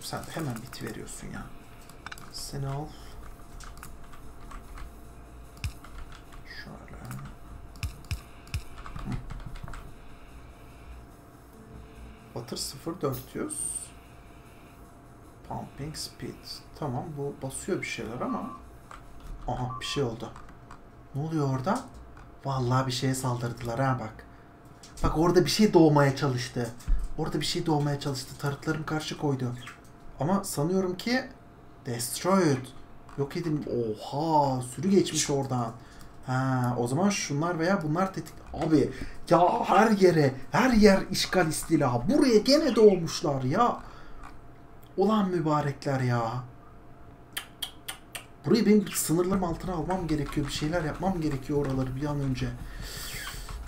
sen hemen biti veriyorsun ya. Seni al. Şöyle. Batır 0400. Pumping speed. Tamam bu basıyor bir şeyler ama. Aha bir şey oldu. Ne oluyor orada? Vallahi bir şeye saldırdılar ha bak. Bak orada bir şey doğmaya çalıştı. Orada bir şey doğmaya çalıştı. Tarıtlarım karşı koydu. Ama sanıyorum ki destroyed. Yok edin. Oha sürü geçmiş oradan. Ha, o zaman şunlar veya bunlar tetik. Abi ya her yere, her yer işgal istila. Buraya gene doğmuşlar ya. Ulan mübarekler ya. Burayı benim sınırlarım altına almam gerekiyor. Bir şeyler yapmam gerekiyor oraları bir an önce.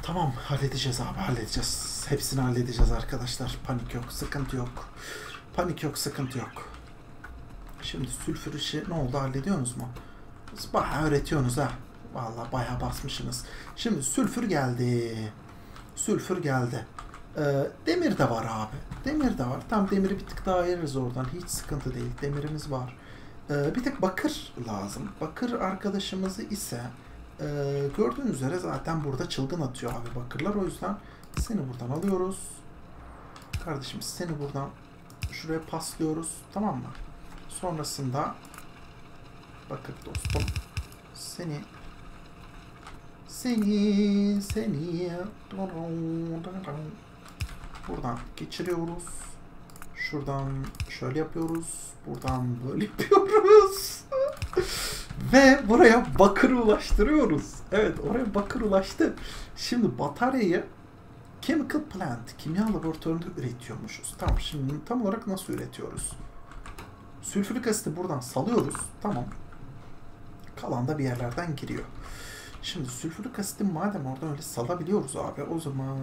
Tamam halledeceğiz abi halledeceğiz. Hepsini halledeceğiz arkadaşlar. Panik yok, sıkıntı yok. Panik yok, sıkıntı yok. Şimdi sülfür işi ne oldu hallediyorsunuz mu? Siz bayağı öğretiyorsunuz ha. Vallahi bayağı basmışsınız. Şimdi sülfür geldi. Sülfür geldi. Ee, demir de var abi. Demir de var. Tam demiri bir tık daha ayırırız oradan. Hiç sıkıntı değil. Demirimiz var. Ee, bir tek bakır lazım. Bakır arkadaşımızı ise e, gördüğünüz üzere zaten burada çılgın atıyor abi bakırlar. O yüzden seni buradan alıyoruz. Kardeşim seni buradan şuraya paslıyoruz. Tamam mı? Sonrasında bakır dostum seni seni seni buradan geçiriyoruz. Şuradan şöyle yapıyoruz. Buradan böyle yapıyoruz. Ve buraya bakır ulaştırıyoruz. Evet oraya bakır ulaştı. Şimdi bataryayı Chemical Plant, kimya laboratuvarında üretiyormuşuz. Tamam şimdi tam olarak nasıl üretiyoruz? Sülfürik asiti buradan salıyoruz. Tamam. Kalan da bir yerlerden giriyor. Şimdi sülfürik asiti madem oradan öyle salabiliyoruz abi o zaman...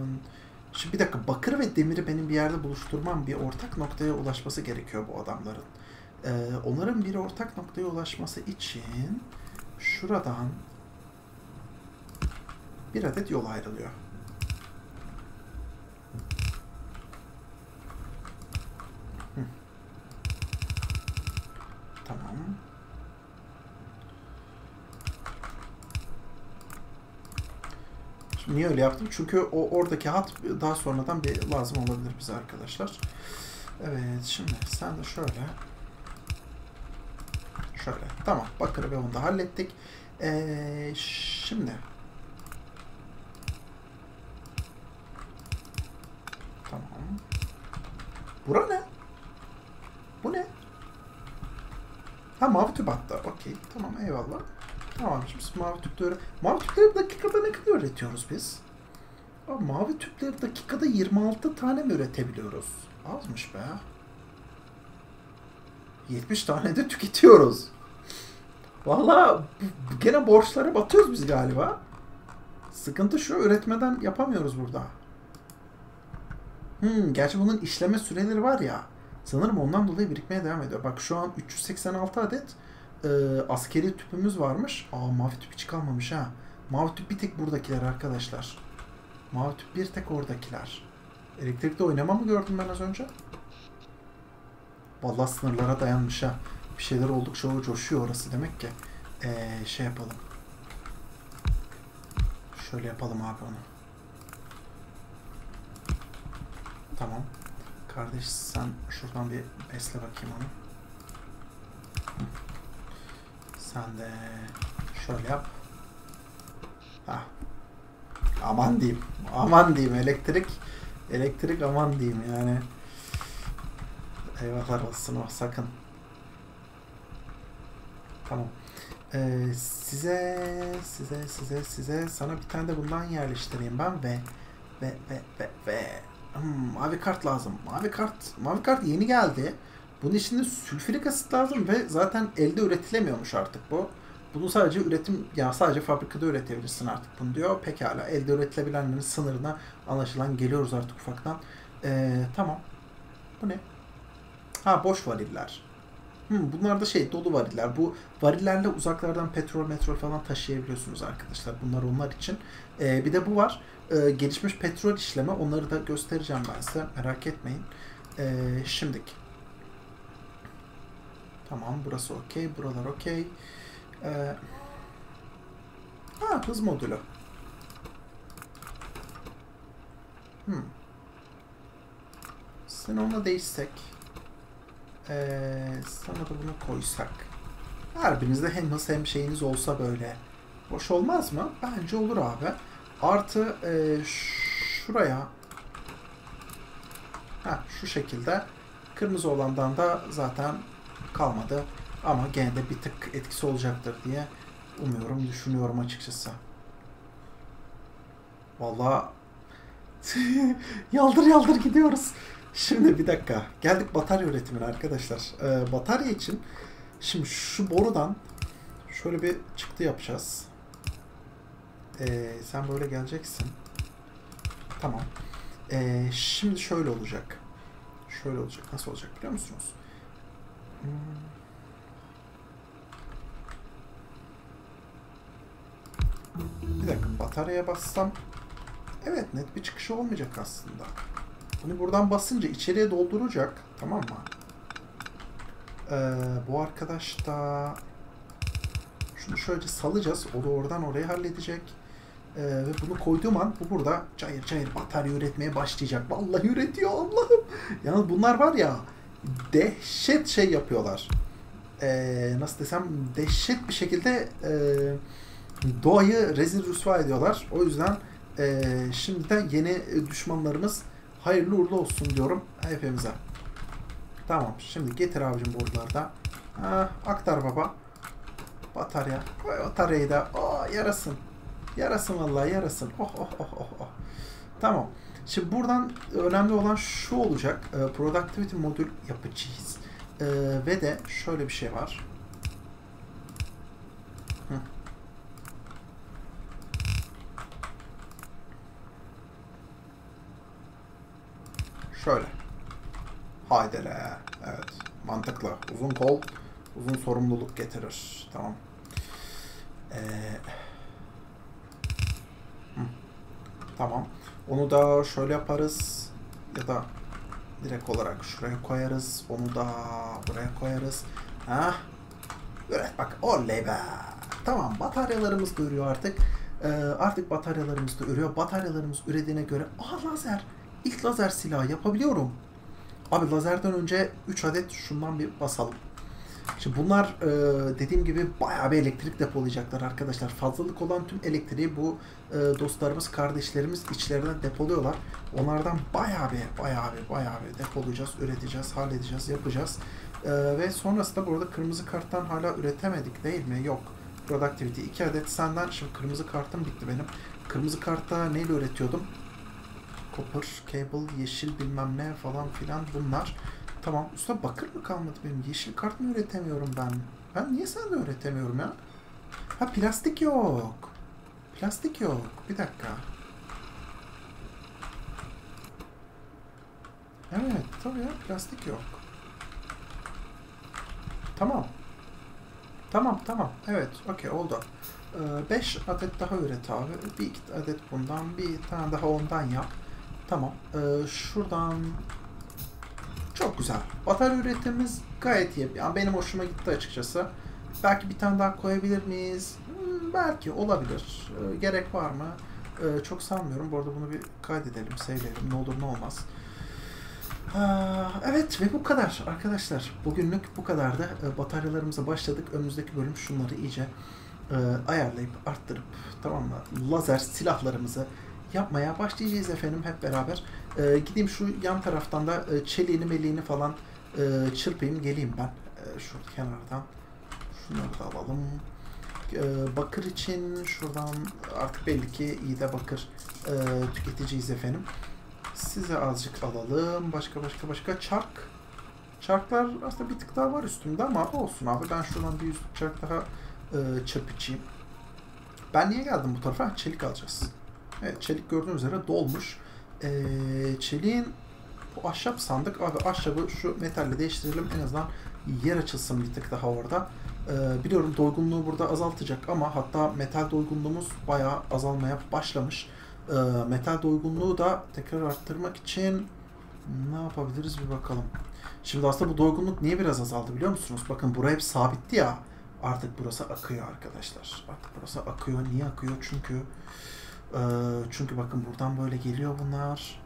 Şimdi bir dakika bakır ve demiri benim bir yerde buluşturmam bir ortak noktaya ulaşması gerekiyor bu adamların. Ee, onların bir ortak noktaya ulaşması için şuradan bir adet yol ayrılıyor. Hı. Tamam. Niye öyle yaptım? Çünkü o oradaki hat daha sonradan bir lazım olabilir bize arkadaşlar. Evet şimdi sen de şöyle şöyle tamam bakır ve onu da hallettik. Ee, şimdi tamam. Bura ne? Bu ne? Ha mavi tüp hatta. Okey. Tamam eyvallah. Tamam şimdi mavi tüpleri... Mavi tüpleri dakikada ne kadar üretiyoruz biz? Aa, mavi tüpleri dakikada 26 tane mi üretebiliyoruz? Azmış be. 70 tane de tüketiyoruz. Valla gene borçlara batıyoruz biz galiba. Sıkıntı şu üretmeden yapamıyoruz burada. Hmm, gerçi bunun işleme süreleri var ya. Sanırım ondan dolayı birikmeye devam ediyor. Bak şu an 386 adet e, askeri tüpümüz varmış. Aa mavi tüp hiç kalmamış ha. Mavi tüp bir tek buradakiler arkadaşlar. Mavi tüp bir tek oradakiler. Elektrikte oynama mı gördüm ben az önce? Vallahi sınırlara dayanmış ha. Bir şeyler oldukça coşuyor orası demek ki. Ee, şey yapalım. Şöyle yapalım abi onu. Tamam. Kardeş sen şuradan bir besle bakayım onu. Sen de şöyle yap. Hah. Aman diyeyim. Aman diyeyim elektrik. Elektrik aman diyeyim yani. Eyvahlar olsun o sakın. Tamam. Ee, size size size size sana bir tane de bundan yerleştireyim ben ve ve ve ve ve hmm, mavi kart lazım. Mavi kart mavi kart yeni geldi. Bunun içinde sülfürik asit lazım ve zaten elde üretilemiyormuş artık bu. Bunu sadece üretim, ya sadece fabrikada üretebilirsin artık bunu diyor. Pekala elde üretilebilenlerin sınırına anlaşılan geliyoruz artık ufaktan. Ee, tamam. Bu ne? Ha boş variller. Hmm, bunlar da şey dolu variller. Bu varillerle uzaklardan petrol metrol falan taşıyabiliyorsunuz arkadaşlar. Bunlar onlar için. Ee, bir de bu var. Ee, gelişmiş petrol işleme. Onları da göstereceğim ben size. Merak etmeyin. Ee, şimdiki. Tamam burası okey. Buralar okey. Ee, ha hız modülü. Hmm. Sen onunla değişsek. Ee, sana da bunu koysak. Her birinizde hem hız hem şeyiniz olsa böyle. Hoş olmaz mı? Bence olur abi. Artı e, şuraya ha şu şekilde kırmızı olandan da zaten kalmadı. Ama gene de bir tık etkisi olacaktır diye umuyorum, düşünüyorum açıkçası. Vallahi yaldır yaldır gidiyoruz. Şimdi bir dakika. Geldik batarya üretimine arkadaşlar. Ee, batarya için şimdi şu borudan şöyle bir çıktı yapacağız. Ee, sen böyle geleceksin. Tamam. Ee, şimdi şöyle olacak. Şöyle olacak. Nasıl olacak biliyor musunuz? Bir dakika bataryaya bassam evet net bir çıkışı olmayacak aslında. Bunu buradan basınca içeriye dolduracak. Tamam mı? Ee, bu arkadaş da şunu şöyle salacağız. O da oradan oraya halledecek. Ee, ve bunu koyduğum an bu burada cayır cayır batarya üretmeye başlayacak. Vallahi üretiyor Allah'ım. Yalnız bunlar var ya dehşet şey yapıyorlar. Ee, nasıl desem dehşet bir şekilde e, doğayı rezil rüsva ediyorlar. O yüzden e, şimdiden yeni düşmanlarımız hayırlı uğurlu olsun diyorum hepimize. Tamam şimdi getir abicim buralarda. Ha, aktar baba. Batarya. Koy bataryayı da. Oh, yarasın. Yarasın vallahi yarasın. Oh oh oh oh oh. Tamam. Şimdi buradan önemli olan şu olacak. E, productivity modül yapacağız. E, ve de şöyle bir şey var. Hı. Şöyle. Haydere. Evet. Mantıklı. Uzun kol uzun sorumluluk getirir. Tamam. Ee, hı. Tamam. Onu da şöyle yaparız. Ya da direkt olarak şuraya koyarız. Onu da buraya koyarız. Ha? Evet bak oley be. Tamam bataryalarımız da ürüyor artık. Ee, artık bataryalarımız da ürüyor. Bataryalarımız ürediğine göre aa lazer. İlk lazer silahı yapabiliyorum. Abi lazerden önce 3 adet şundan bir basalım. Şimdi bunlar e, dediğim gibi bayağı bir elektrik depolayacaklar arkadaşlar. Fazlalık olan tüm elektriği bu e, dostlarımız, kardeşlerimiz içlerine depoluyorlar. Onlardan bayağı bir, bayağı bir, bayağı bir depolayacağız, üreteceğiz, halledeceğiz, yapacağız. E, ve sonrasında burada kırmızı karttan hala üretemedik değil mi? Yok. Productivity 2 adet senden. Şimdi kırmızı kartım bitti benim. Kırmızı kartta neyle üretiyordum? Copper, cable, yeşil bilmem ne falan filan bunlar. Tamam. Usta bakır mı kalmadı benim? Yeşil kart mı üretemiyorum ben? Ben niye sen de üretemiyorum ya? Ha plastik yok. Plastik yok. Bir dakika. Evet tabii ya plastik yok. Tamam. Tamam tamam. Evet okey oldu. 5 ee, adet daha üret abi. Bir adet bundan. Bir tane daha ondan yap. Tamam. Ee, şuradan çok güzel. Batarya üretimimiz gayet iyi. Yani benim hoşuma gitti açıkçası. Belki bir tane daha koyabilir miyiz? Hmm, belki olabilir. Ee, gerek var mı? Ee, çok sanmıyorum. Bu arada bunu bir kaydedelim, seyredelim. Ne olur ne olmaz. Ee, evet ve bu kadar arkadaşlar. Bugünlük bu kadardı. Ee, bataryalarımıza başladık. Önümüzdeki bölüm şunları iyice e, ayarlayıp arttırıp tamam mı? Lazer silahlarımızı yapmaya başlayacağız efendim hep beraber. E, gideyim şu yan taraftan da e, çeliğini meliğini falan e, çırpayım geleyim ben. E, şu kenardan. Şunları da alalım. E, bakır için şuradan artık belli ki iyi de bakır e, tüketeceğiz efendim. Size azıcık alalım. Başka başka başka çark. Çarklar aslında bir tık daha var üstümde ama olsun abi. Ben şuradan bir çark daha e, çırpıcıyım. Ben niye geldim bu tarafa? Çelik alacağız. Evet çelik gördüğünüz üzere dolmuş. Ee, çeliğin bu ahşap sandık. Abi ahşabı şu metalle değiştirelim. En azından yer açılsın bir tık daha orada. Ee, biliyorum doygunluğu burada azaltacak ama hatta metal doygunluğumuz bayağı azalmaya başlamış. Ee, metal doygunluğu da tekrar arttırmak için ne yapabiliriz bir bakalım. Şimdi aslında bu doygunluk niye biraz azaldı biliyor musunuz? Bakın buraya hep sabitti ya. Artık burası akıyor arkadaşlar. Artık burası akıyor. Niye akıyor? Çünkü ee, çünkü bakın buradan böyle geliyor bunlar.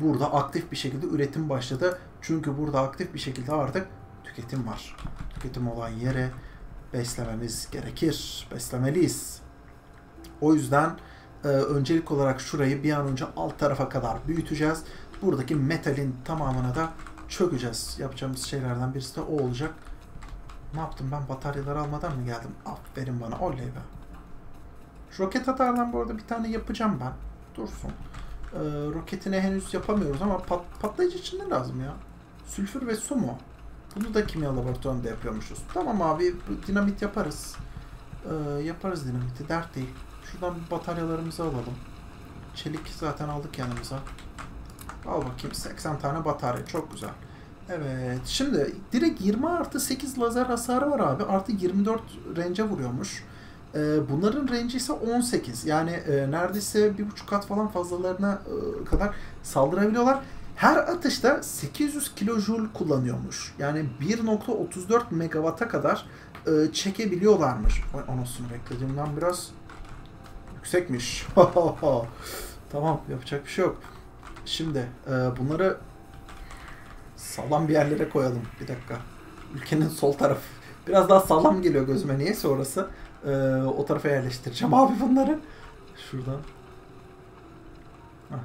Burada aktif bir şekilde üretim başladı. Çünkü burada aktif bir şekilde artık tüketim var. Tüketim olan yere beslememiz gerekir. Beslemeliyiz. O yüzden e, öncelik olarak şurayı bir an önce alt tarafa kadar büyüteceğiz. Buradaki metalin tamamına da çökeceğiz. Yapacağımız şeylerden birisi de o olacak. Ne yaptım ben bataryaları almadan mı geldim? Aferin bana oley be. Roket atardan bu arada bir tane yapacağım ben. Dursun. Ee, roketine henüz yapamıyoruz ama pat, patlayıcı için ne lazım ya? Sülfür ve su mu? Bunu da kimya laboratuvarında yapıyormuşuz. Tamam abi dinamit yaparız. Ee, yaparız dinamiti dert değil. Şuradan bataryalarımızı alalım. Çelik zaten aldık yanımıza. Al bakayım 80 tane batarya çok güzel. Evet şimdi direkt 20 artı 8 lazer hasarı var abi. Artı 24 range vuruyormuş. Ee, bunların range ise 18. Yani e, neredeyse bir buçuk kat falan fazlalarına e, kadar saldırabiliyorlar. Her atışta 800 kilojoule kullanıyormuş. Yani 1.34 megawatt'a kadar e, çekebiliyorlarmış. Vay anasını beklediğimden biraz yüksekmiş. tamam yapacak bir şey yok. Şimdi bunları sağlam bir yerlere koyalım. Bir dakika. Ülkenin sol tarafı. Biraz daha sağlam geliyor gözüme niyeyse orası. Ee, o tarafa yerleştireceğim abi bunları. Şuradan. Heh.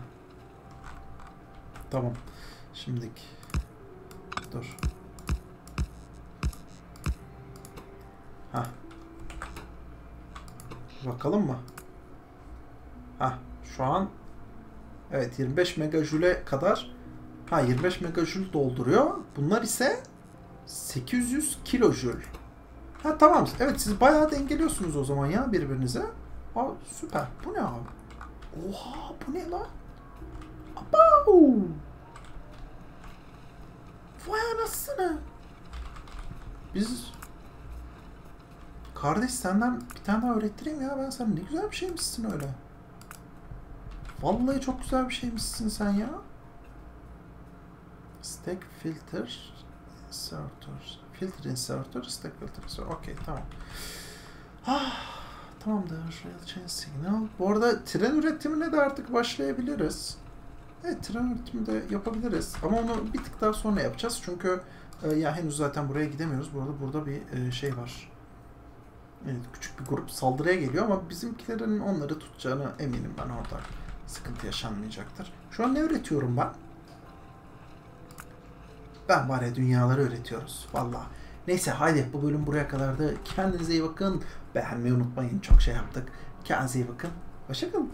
Tamam. Şimdilik. Dur. Ha. Bakalım mı? Ha, şu an evet 25 megajule kadar ha 25 megajül dolduruyor. Bunlar ise 800 kilojül. Ha tamam. Evet siz bayağı dengeliyorsunuz o zaman ya birbirinize. Aa süper. Bu ne abi? Oha bu ne lan? Abav! Vay anasını. Biz... Kardeş senden bir tane daha öğrettireyim ya ben sana. Ne güzel bir şeymişsin öyle. Vallahi çok güzel bir şeymişsin sen ya. Stack filter insertors. Filter inserter, stack filter inserter. Okey tamam. Ah, tamamdır. Rail chain signal. Bu arada tren üretimine de artık başlayabiliriz. Evet tren üretimi de yapabiliriz. Ama onu bir tık daha sonra yapacağız. Çünkü e, ya henüz zaten buraya gidemiyoruz. Burada burada bir e, şey var. Evet, küçük bir grup saldırıya geliyor ama bizimkilerin onları tutacağını eminim ben orada. Sıkıntı yaşanmayacaktır. Şu an ne üretiyorum ben? Ben var ya dünyaları öğretiyoruz. Valla. Neyse haydi bu bölüm buraya kadardı. Kendinize iyi bakın. Beğenmeyi unutmayın. Çok şey yaptık. Kendinize iyi bakın. Hoşçakalın.